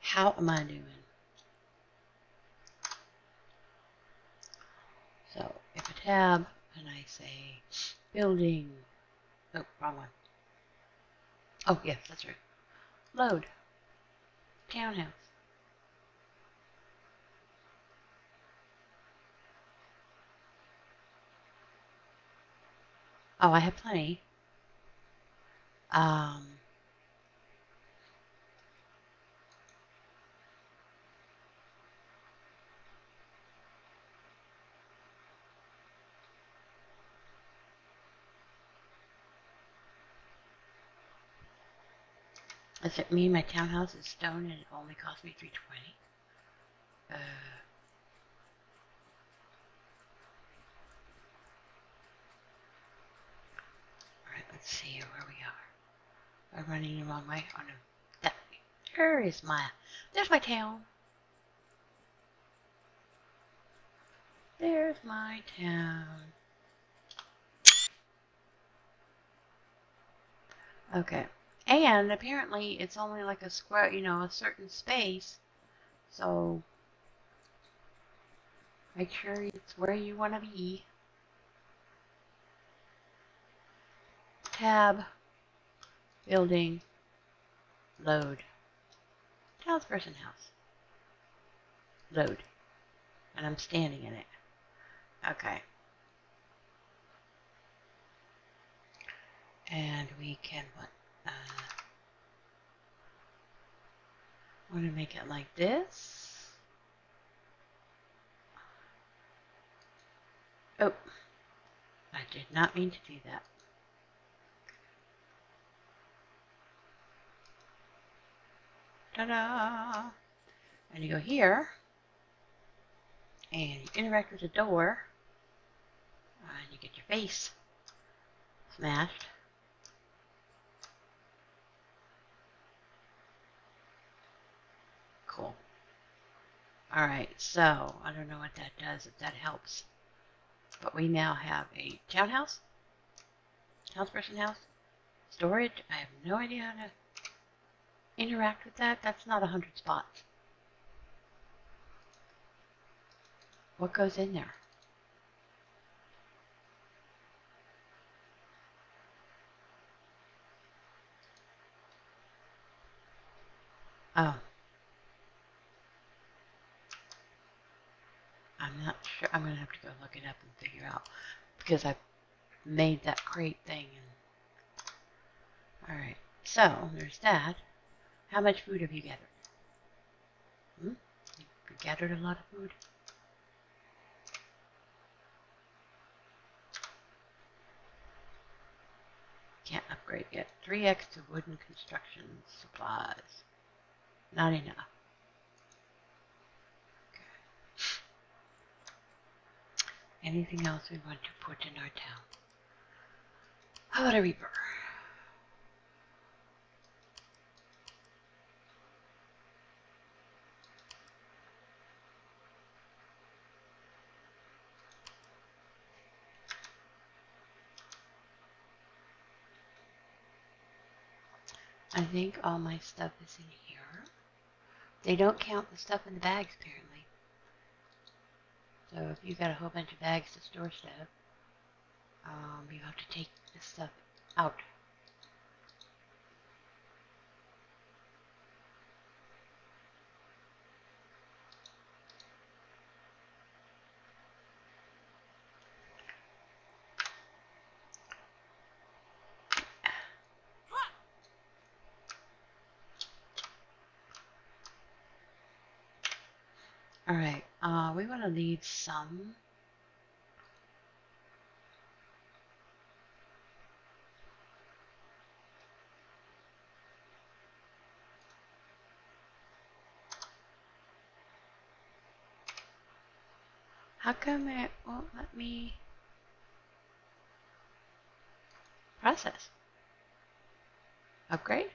S1: How am I doing? So if a tab and I say building, oh, wrong one. Oh, yes, that's right. Load. Townhouse. Oh, I have plenty. Um, Is it mean My townhouse is stone and it only cost me 320. Uh, Alright, let's see where we are. I'm running the wrong way. Oh no. That there is my there's my town. There's my town. Okay. And apparently it's only like a square, you know, a certain space. So make sure it's where you want to be. Tab, building, load, townsperson house, load. And I'm standing in it. Okay. And we can what? Uh, I want to make it like this. Oh, I did not mean to do that. Ta-da! And you go here, and you interact with the door, and you get your face smashed. Cool. Alright, so I don't know what that does, if that helps. But we now have a townhouse, townsperson house, storage. I have no idea how to interact with that. That's not a hundred spots. What goes in there? Oh. I'm not sure. I'm going to have to go look it up and figure out because I made that crate thing. And Alright, so there's that. How much food have you gathered? Hmm? You gathered a lot of food? Can't upgrade yet. 3x to wooden construction supplies. Not enough. Anything else we want to put in our town. How about a reaper? I think all my stuff is in here. They don't count the stuff in the bags, apparently. So if you've got a whole bunch of bags to store stuff, um, you have to take this stuff out. All right, leave some. How come it won't let me process? Upgrade?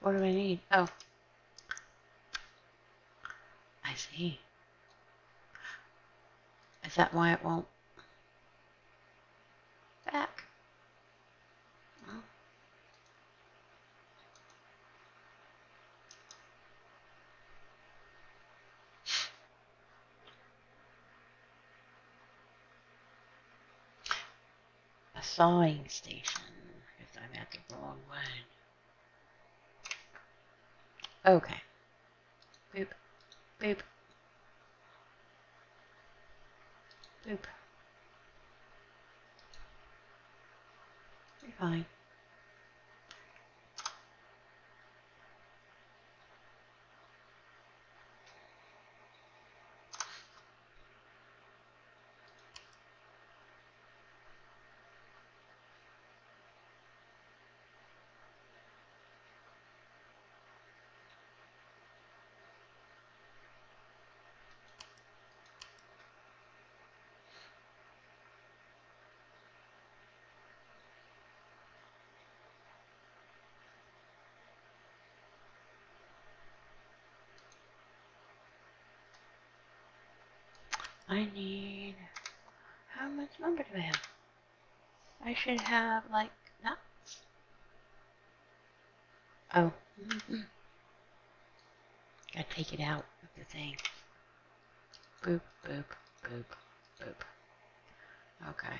S1: What do I need? Oh. I see. Is that why it won't? Back. A sawing station, if I'm at the wrong one. Okay. Boop. Boop. You're fine. I need. How much lumber do I have? I should have like nuts. Oh. Mm-mm. Gotta take it out of the thing. Boop, boop, boop, boop. Okay.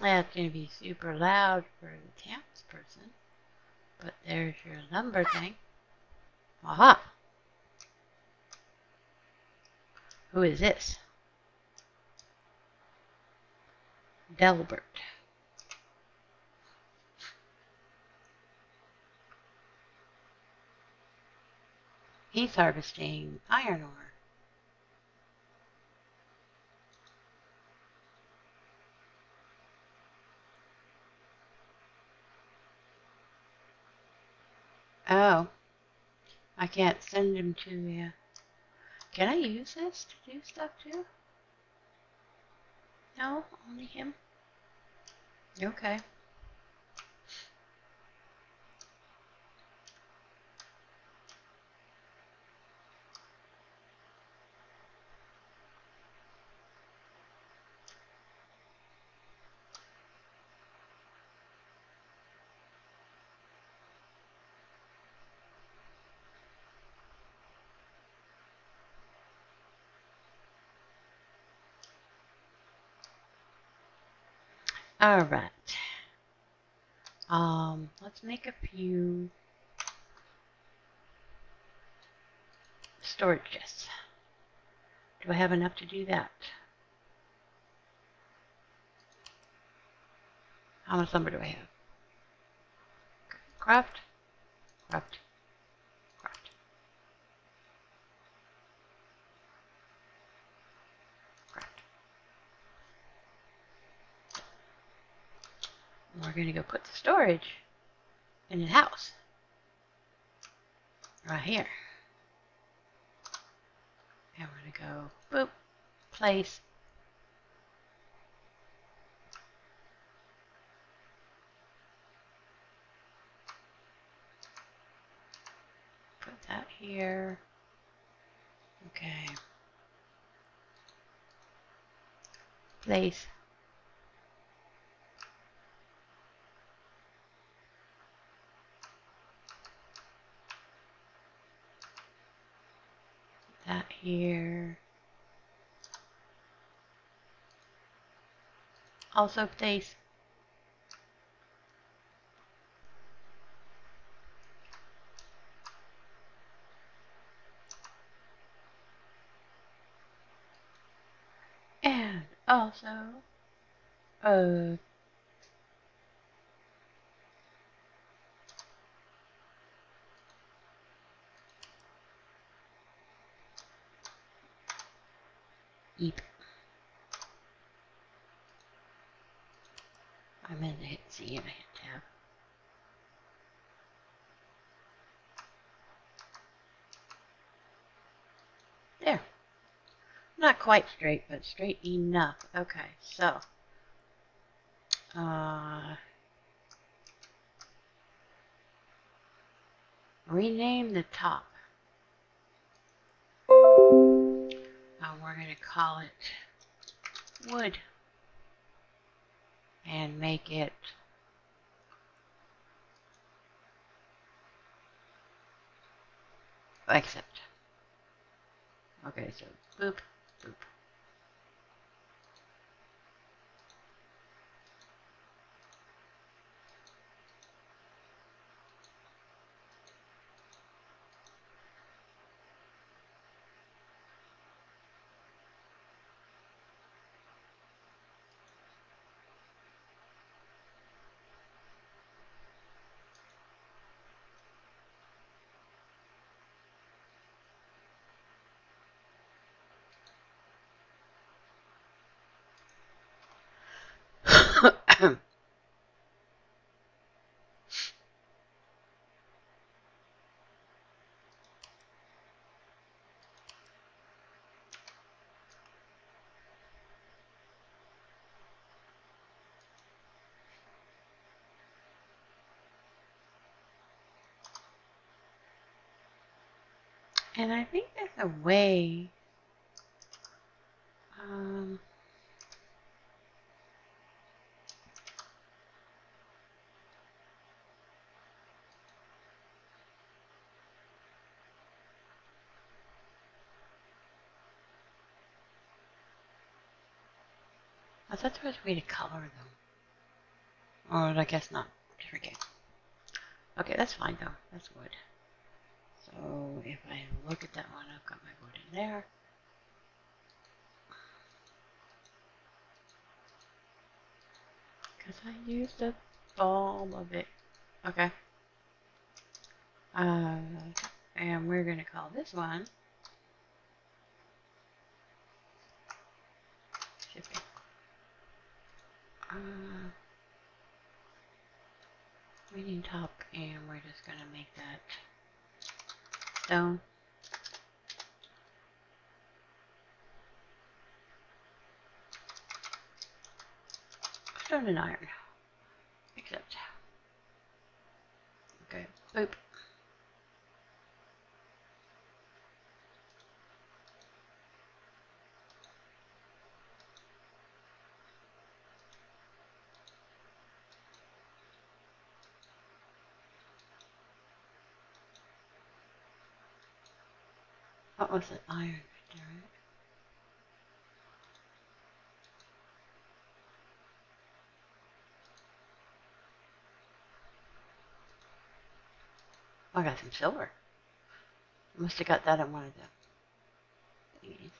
S1: That's going to be super loud for the taps person. But there's your lumber thing. Aha! Who is this? Delbert. He's harvesting iron ore. Oh. I can't send him to you. Can I use this to do stuff too? No? Only him? Okay. All right. Um, let's make a few storage chests. Do I have enough to do that? How much lumber do I have? Craft, craft, we're going to go put the storage in the house. Right here. And we're going to go boop, place. Put that here. Okay. Place. That here. Also place and also uh Eep. I'm to hit Z and I hit tab. There. Not quite straight, but straight enough. Okay, so. Uh, rename the top. Uh, we're going to call it wood and make it accept. Okay, so boop, boop. And I think there's a way. Um, I thought there was a way to color them. Or I guess not. Forget. Okay, that's fine though. That's wood. So if I look at that one, I've got my board in there. Because I used up all of it. Okay. Uh, and we're going to call this one shipping. Uh, reading top, and we're just going to make that stone. Stone and iron. Except. Okay, boop. What was it? Iron, right? I got some silver. I must have got that in one of the thingies.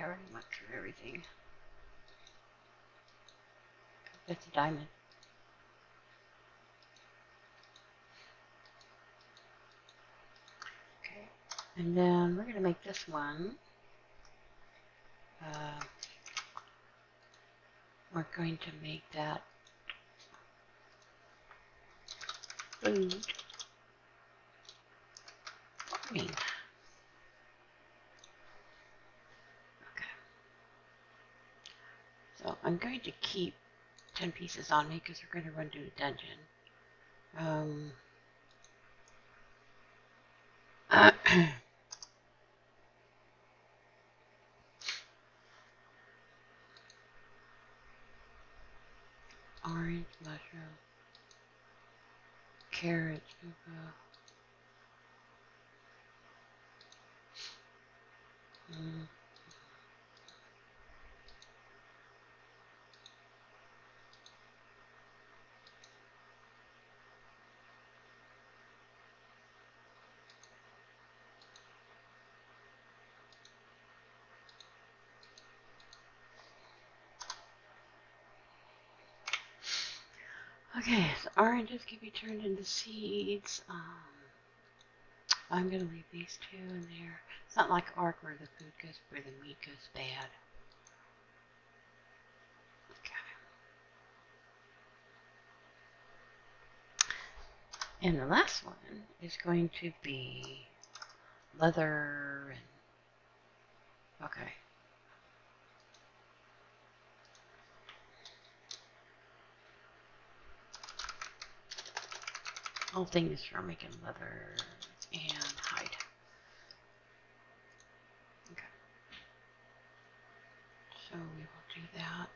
S1: I already went through everything. That's a diamond. Okay, and then we're going to make this one. Uh, we're going to make that food. Okay. So I'm going to keep 10 pieces on me because we're going to run to the dungeon. Um, orange mushroom, carrot, sugar. Mm. Okay, so oranges can be turned into seeds. Um, I'm going to leave these two in there. It's not like Ark where the food goes, where the meat goes bad. Okay. And the last one is going to be leather and okay. All things for making leather and hide. Okay. So we will do that.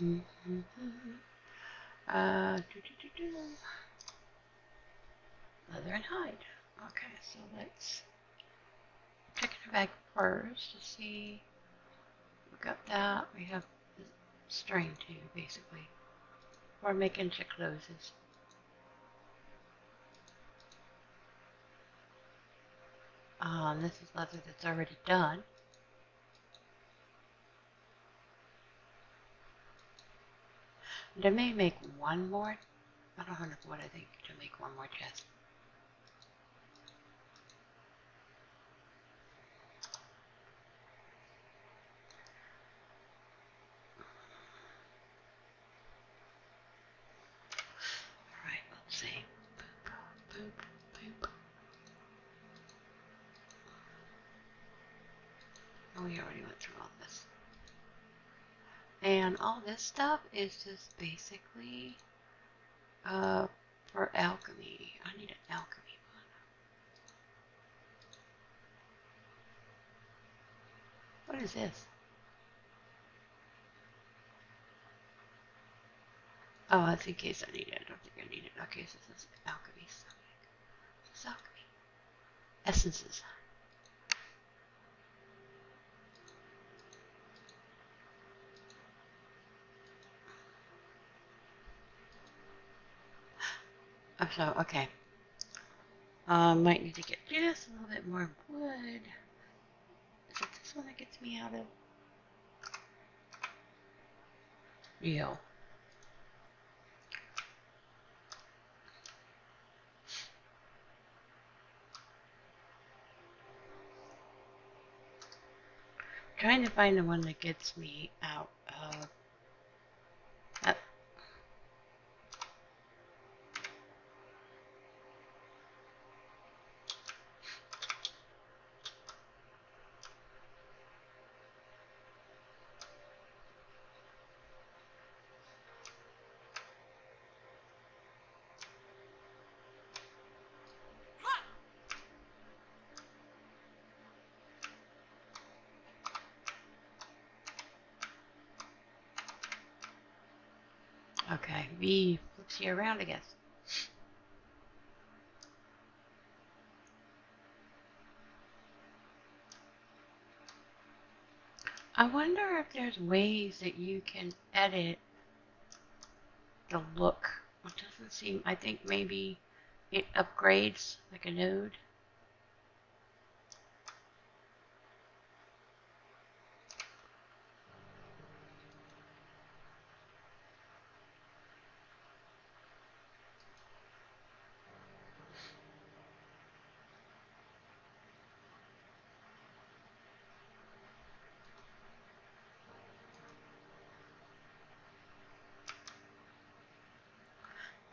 S1: Mm -hmm. Uh, do, do, do, do. Leather and hide. Okay, so let's check the bag first to see got that. We have string too, basically. We're making closes. Um, this is leather that's already done. And I may make one more. I don't know what I think to make one more chest. All this stuff is just basically uh, for alchemy. I need an alchemy one. What is this? Oh, that's in case I need it. I don't think I need it. Okay, so this is alchemy. This is alchemy. Essences. Oh, so, okay. Um, might need to get just a little bit more wood. Is it this one that gets me out of? Yo. trying to find the one that gets me out of Okay, V flips you around, I guess. I wonder if there's ways that you can edit the look. It doesn't seem, I think maybe it upgrades like a node.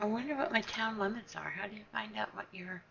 S1: I wonder what my town limits are. How do you find out what your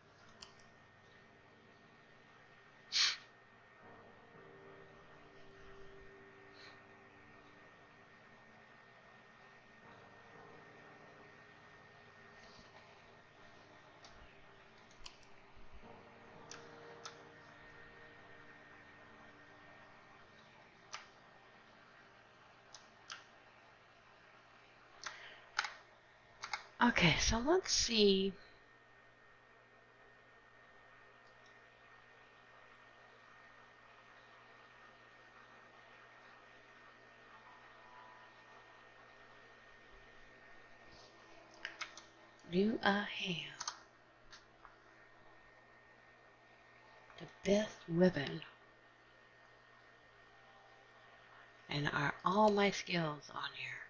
S1: Okay, so let's see. Do I have the best weapon? And are all my skills on here?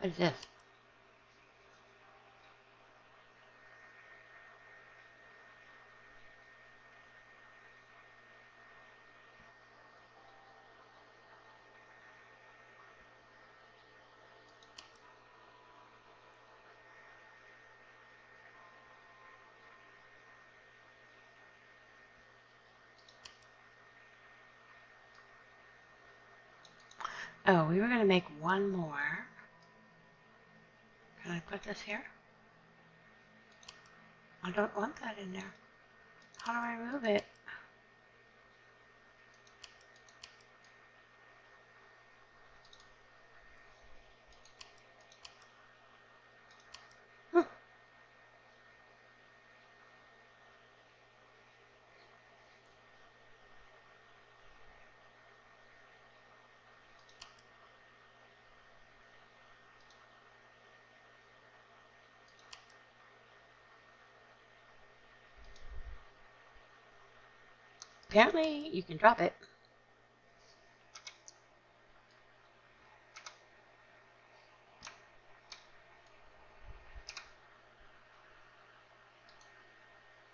S1: What is this? Oh, we were going to make one more. Can I put this here? I don't want that in there. How do I move it? Apparently, you can drop it.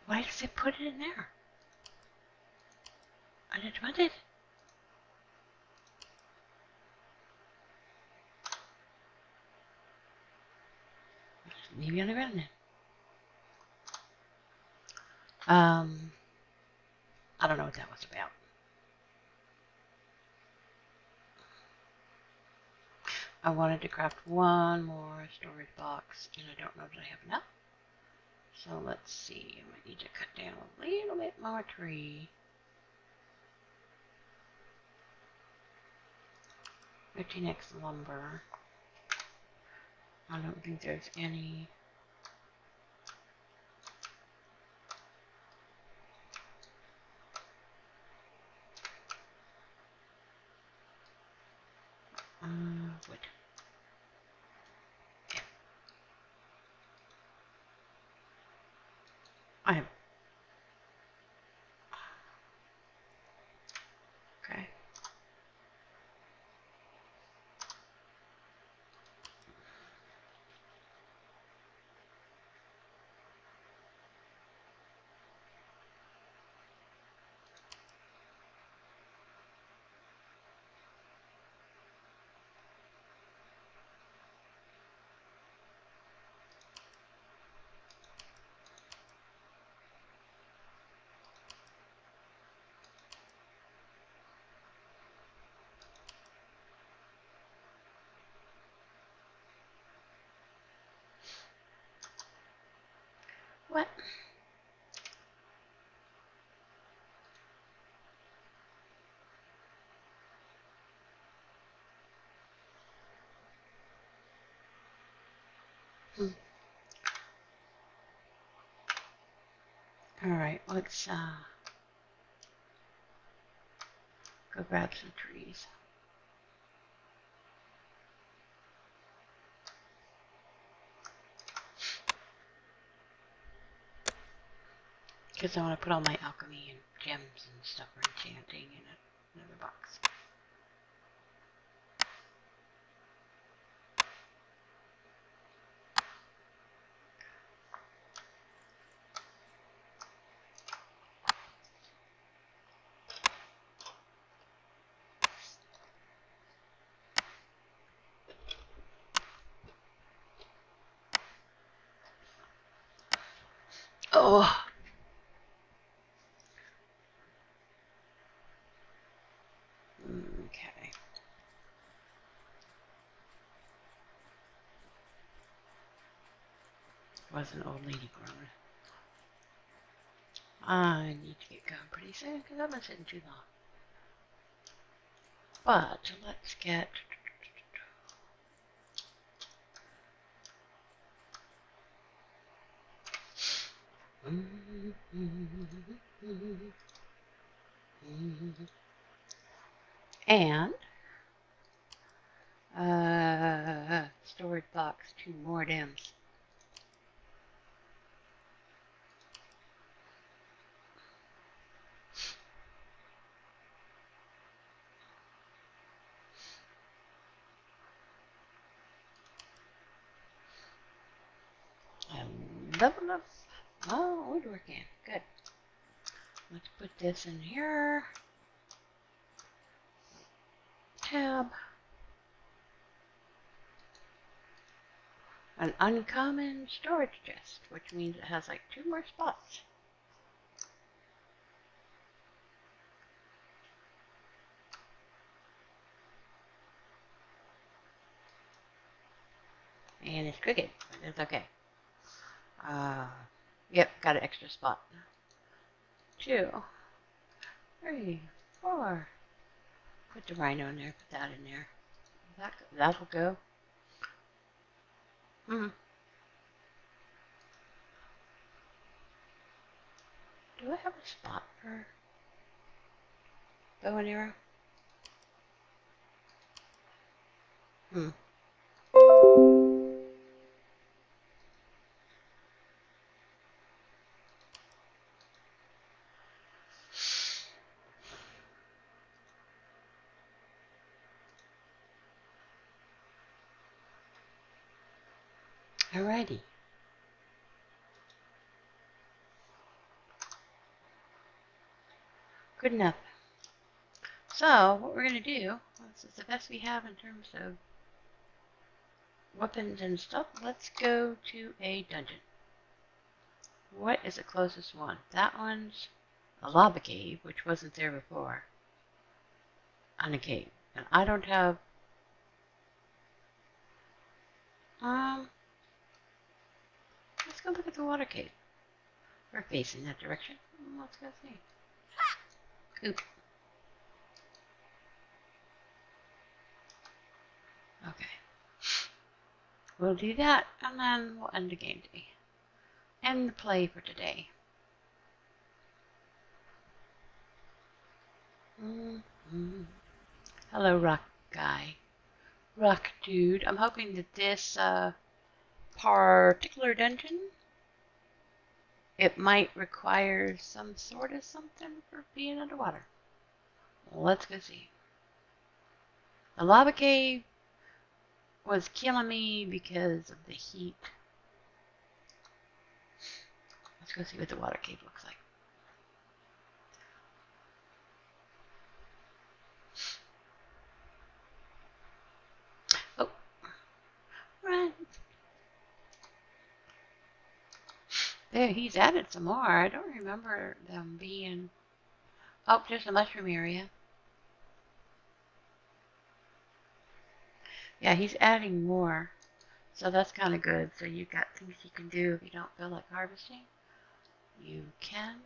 S1: Why does it put it in there? I didn't want it. Maybe on the ground then. Um, I don't know what that was about. I wanted to craft one more storage box, and I don't know that I have enough. So let's see. I might need to cut down a little bit more tree. 15x lumber. I don't think there's any wood. Yeah. I Alright, let's uh, go grab some trees. Because I want to put all my alchemy and gems and stuff for enchanting in another box. Oh. Okay. Was an old lady grown. I need to get going pretty soon because I've been sitting too long. But let's get And uh, storage box, two more dims. And level up. Oh, woodworking. Good. Let's put this in here tab. An uncommon storage chest, which means it has like two more spots. And it's crooked, but it's okay. Uh, yep, got an extra spot. Two, three, four, Put the rhino in there. Put that in there. That that'll go. Hmm. Do I have a spot for bow and arrow? Hmm. Alrighty. Good enough. So, what we're going to do, this is the best we have in terms of weapons and stuff. Let's go to a dungeon. What is the closest one? That one's a lava cave, which wasn't there before. On a cave. And I don't have... Um, Let's go look at the water cave. We're facing that direction. Let's go see. Coop. Okay. We'll do that, and then we'll end the game day. End the play for today. Mm -hmm. Hello, rock guy. Rock dude. I'm hoping that this, uh, particular dungeon, it might require some sort of something for being underwater. Let's go see. The lava cave was killing me because of the heat. Let's go see what the water cave looks like. Oh, run. There, he's added some more. I don't remember them being... Oh, there's a mushroom area. Yeah, he's adding more. So that's kind of good. So you've got things you can do if you don't feel like harvesting. You can.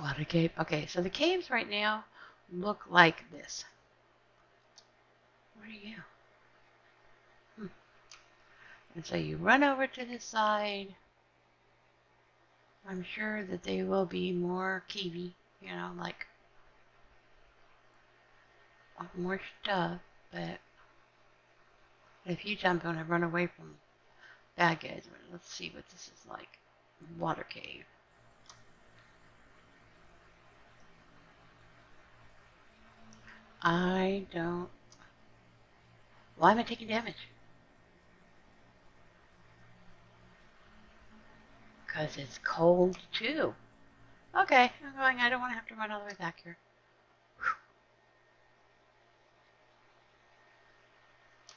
S1: Water Okay, so the caves right now look like this. What are you? Hmm. And so you run over to the side. I'm sure that they will be more kiwi, you know, like more stuff, but if you jump on and run away from bad guys, let's see what this is like. Water cave. I don't... Why am I taking damage? Because it's cold too. Okay, I'm going. I don't want to have to run all the way back here.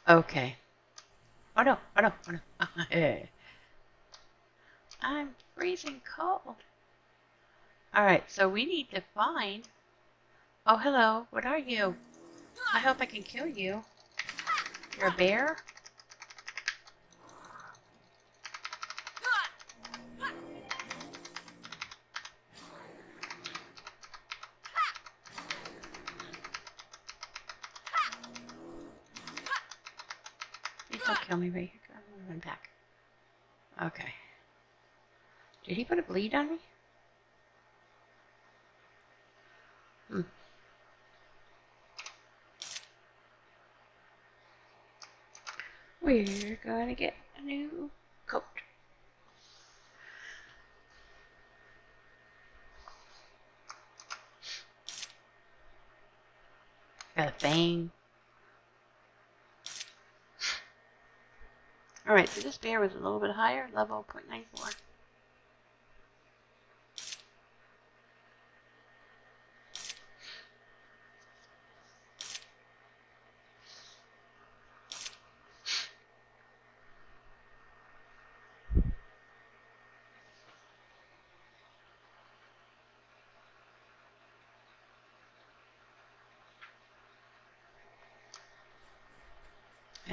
S1: Okay. Oh no, oh no, oh no. Uh, uh, eh. I'm freezing cold. Alright, so we need to find... Oh, hello. What are you? I hope I can kill you. You're a bear? kill me here. I'm back. Okay. Did he put a bleed on me? We're gonna get a new coat. Got a fang. Alright, so this bear was a little bit higher, level 0.94.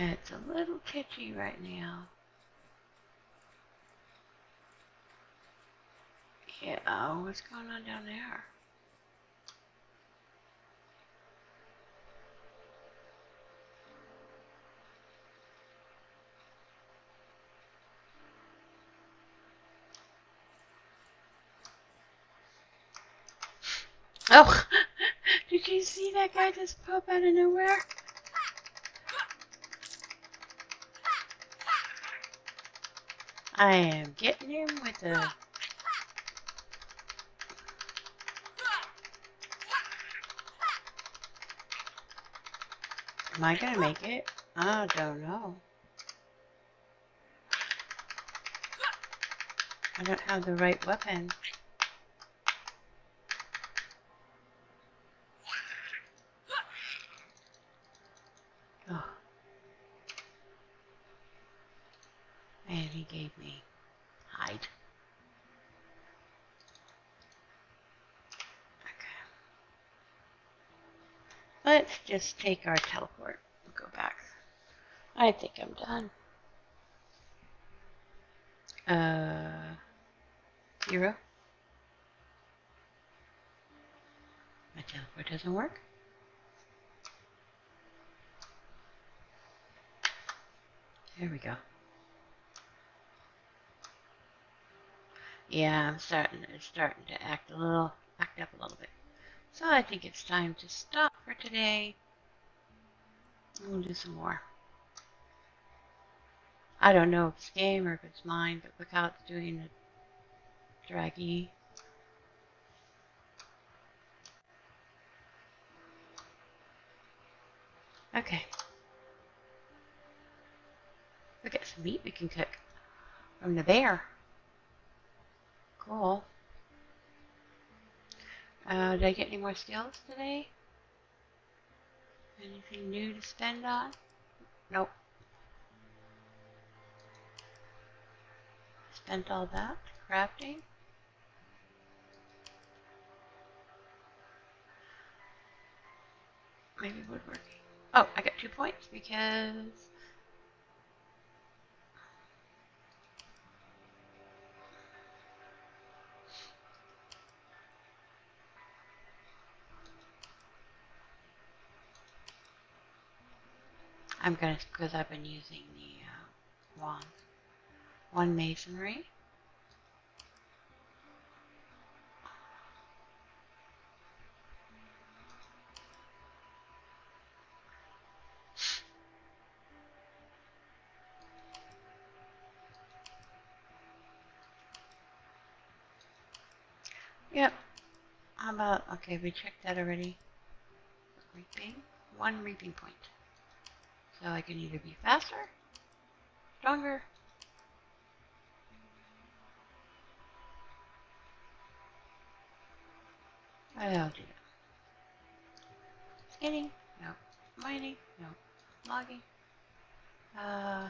S1: It's little right now. Yeah, oh, what's going on down there? Oh, did you see that guy just pop out of nowhere? I am getting him with a... Am I gonna make it? I don't know. I don't have the right weapon. gave me. Hide. Okay. Let's just take our teleport and go back. I think I'm done. Uh, zero. My teleport doesn't work. There we go. Yeah, I'm starting it's starting to act a little act up a little bit. So I think it's time to stop for today. We'll do some more. I don't know if it's game or if it's mine, but look how it's doing the draggy. Okay. Look at some meat we can cook from the bear. Cool. Uh, did I get any more skills today? Anything new to spend on? Nope. Spent all that. Crafting. Maybe woodworking. Oh, I got two points because I'm gonna because I've been using the uh. One masonry. Yep. How about, okay, we checked that already. Reaping. One reaping point. So I can either be faster, stronger, I'll do that. Skinning? No. Mining? No. Logging? Uh,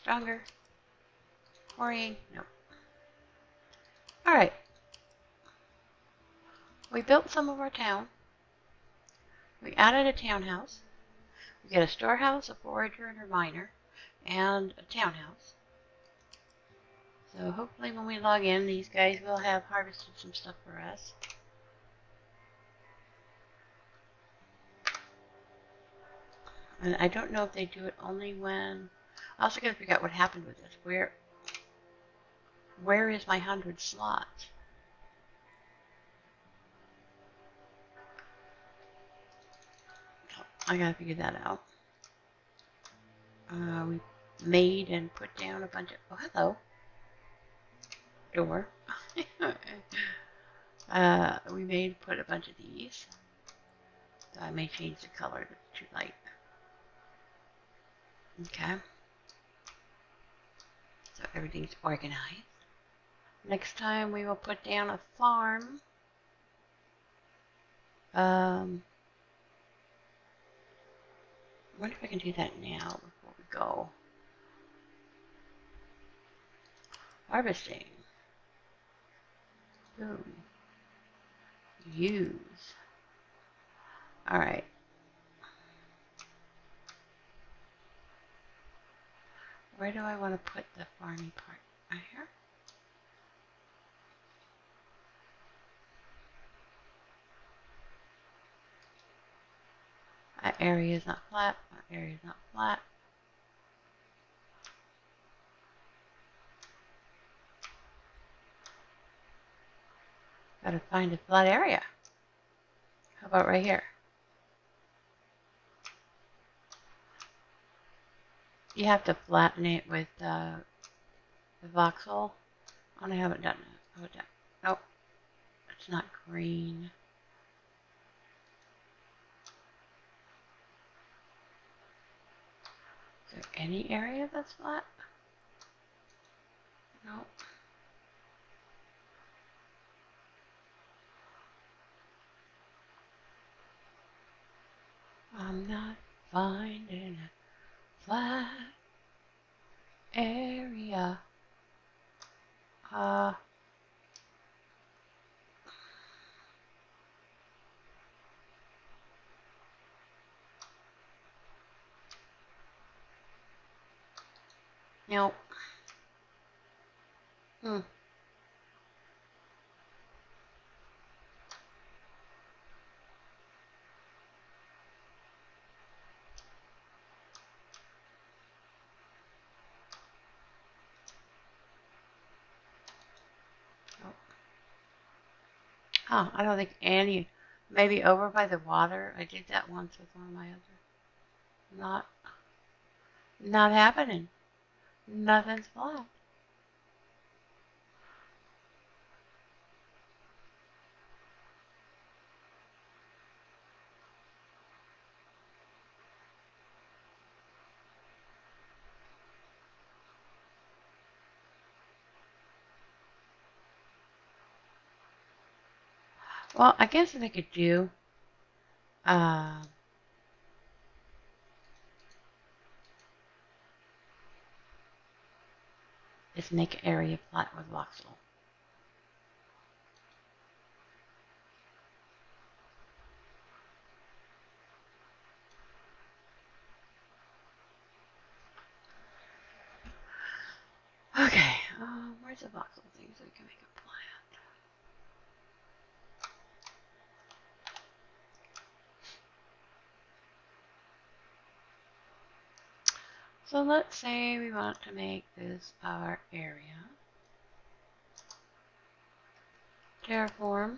S1: stronger? Quarrying? No. Alright. We built some of our town. We added a townhouse. We get a storehouse, a forager, and a miner, and a townhouse. So hopefully when we log in, these guys will have harvested some stuff for us. And I don't know if they do it only when... I also got to figure out what happened with this. Where, where is my 100 slots? I gotta figure that out. Uh, we made and put down a bunch of... Oh, hello. Door. uh, we made put a bunch of these. So I may change the color too light. Okay. So everything's organized. Next time we will put down a farm. Um, I wonder if I can do that now before we go. Harvesting. Boom. Use. Alright. Where do I want to put the farming part? Right here? That area is not flat. Area is not flat. Gotta find a flat area. How about right here? You have to flatten it with uh, the voxel. Oh, I haven't done it. Done Nope. It's not green. There any area that's flat? Nope. I'm not finding a flat area. Uh, nope. Hmm. Oh, I don't think any, maybe over by the water. I did that once with one of my other. Not, not happening. Nothing's flat. Well, I guess I could do, uh, is make area flat with voxel. Okay, um, where's the voxel thing so we can make a plan? So let's say we want to make this our area. Terraform.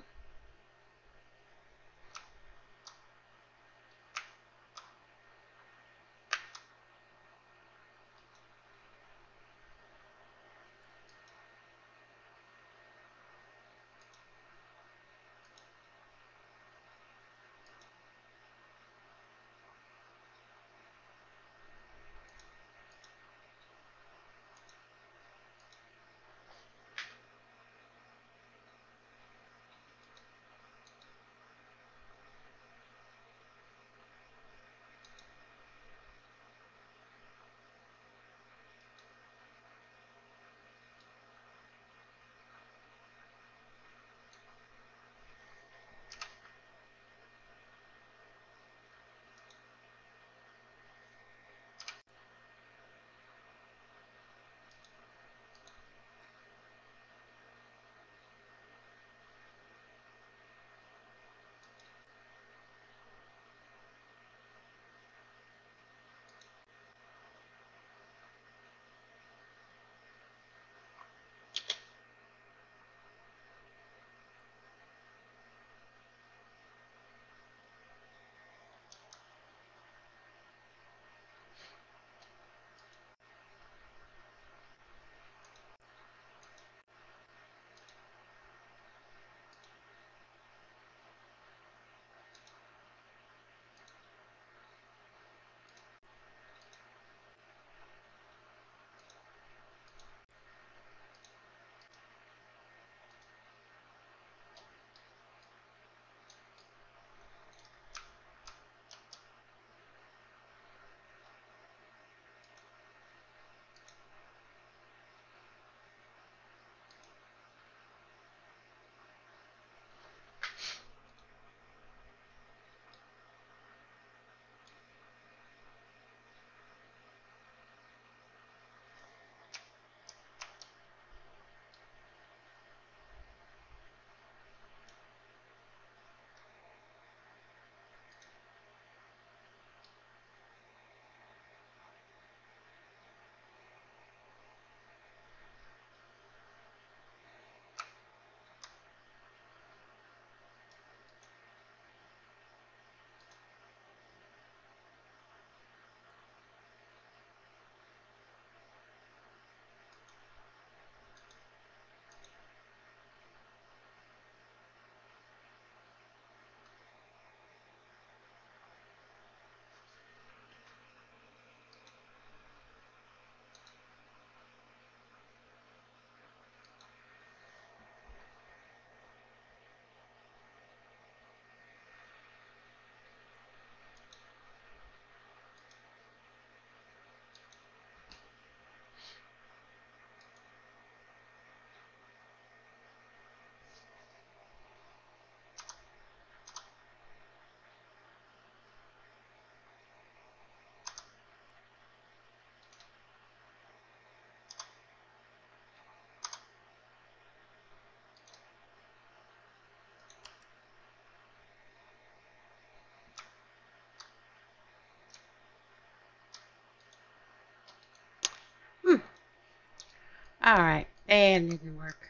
S1: Alright, and it didn't work.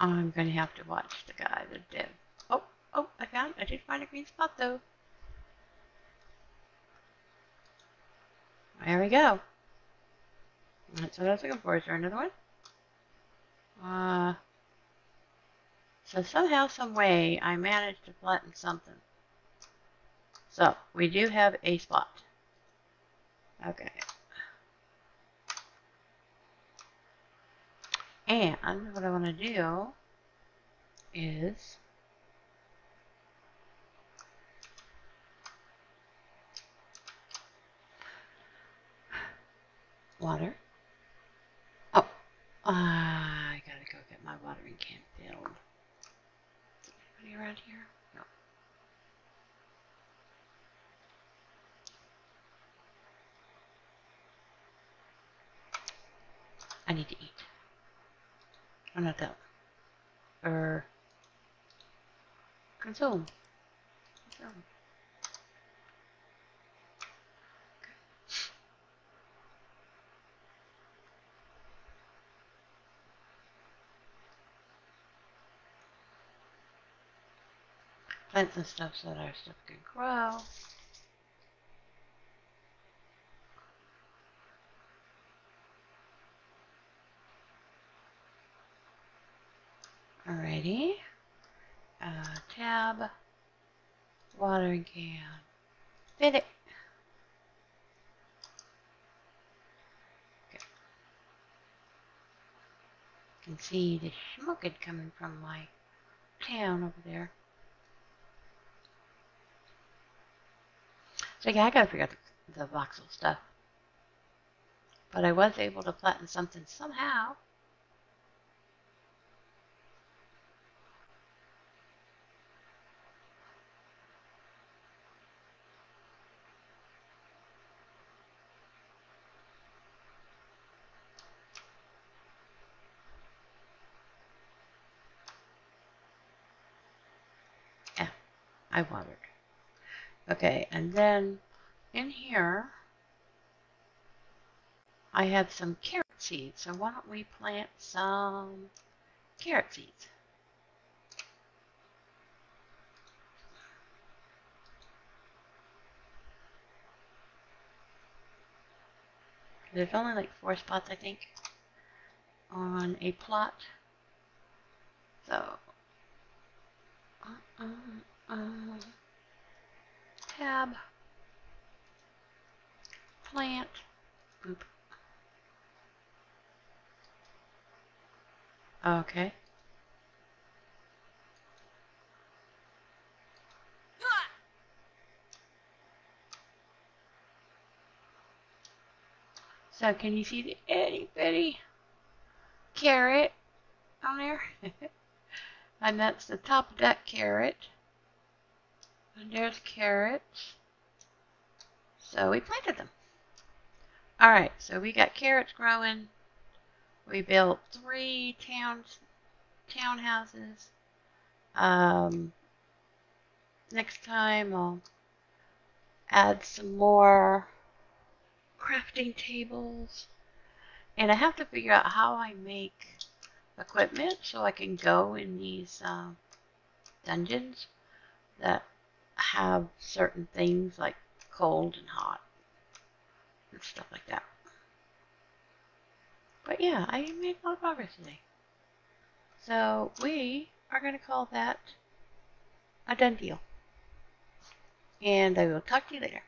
S1: I'm gonna have to watch the guy that did. Oh, oh, I found, I did find a green spot though. There we go. That's what I was looking for. Is there another one? Uh, so somehow, some way, I managed to flatten something. So, we do have a spot. Okay. And what I want to do is water. Oh, uh, I gotta go get my watering can filled. Anybody around here? I need to eat. Oh, not that one. Er. Consume. Consume. Plant some stuff so that our stuff can grow. Alrighty. Uh, tab. Water can. Fit it. Okay. You can see the smoke coming from my town over there. So yeah, I gotta figure out the, the voxel stuff. But I was able to flatten something somehow. I watered. Okay, and then in here, I have some carrot seeds. So why don't we plant some carrot seeds? There's only like four spots, I think, on a plot. So, uh, uh, um, tab, plant, boop. Okay. So can you see the itty bitty carrot on there? and that's the top of that carrot. And there's carrots. So we planted them. Alright, so we got carrots growing. We built three towns, townhouses. Um, next time I'll add some more crafting tables. And I have to figure out how I make equipment so I can go in these uh, dungeons that have certain things like cold and hot and stuff like that. But yeah, I made a lot of progress today. So we are going to call that a done deal. And I will talk to you later.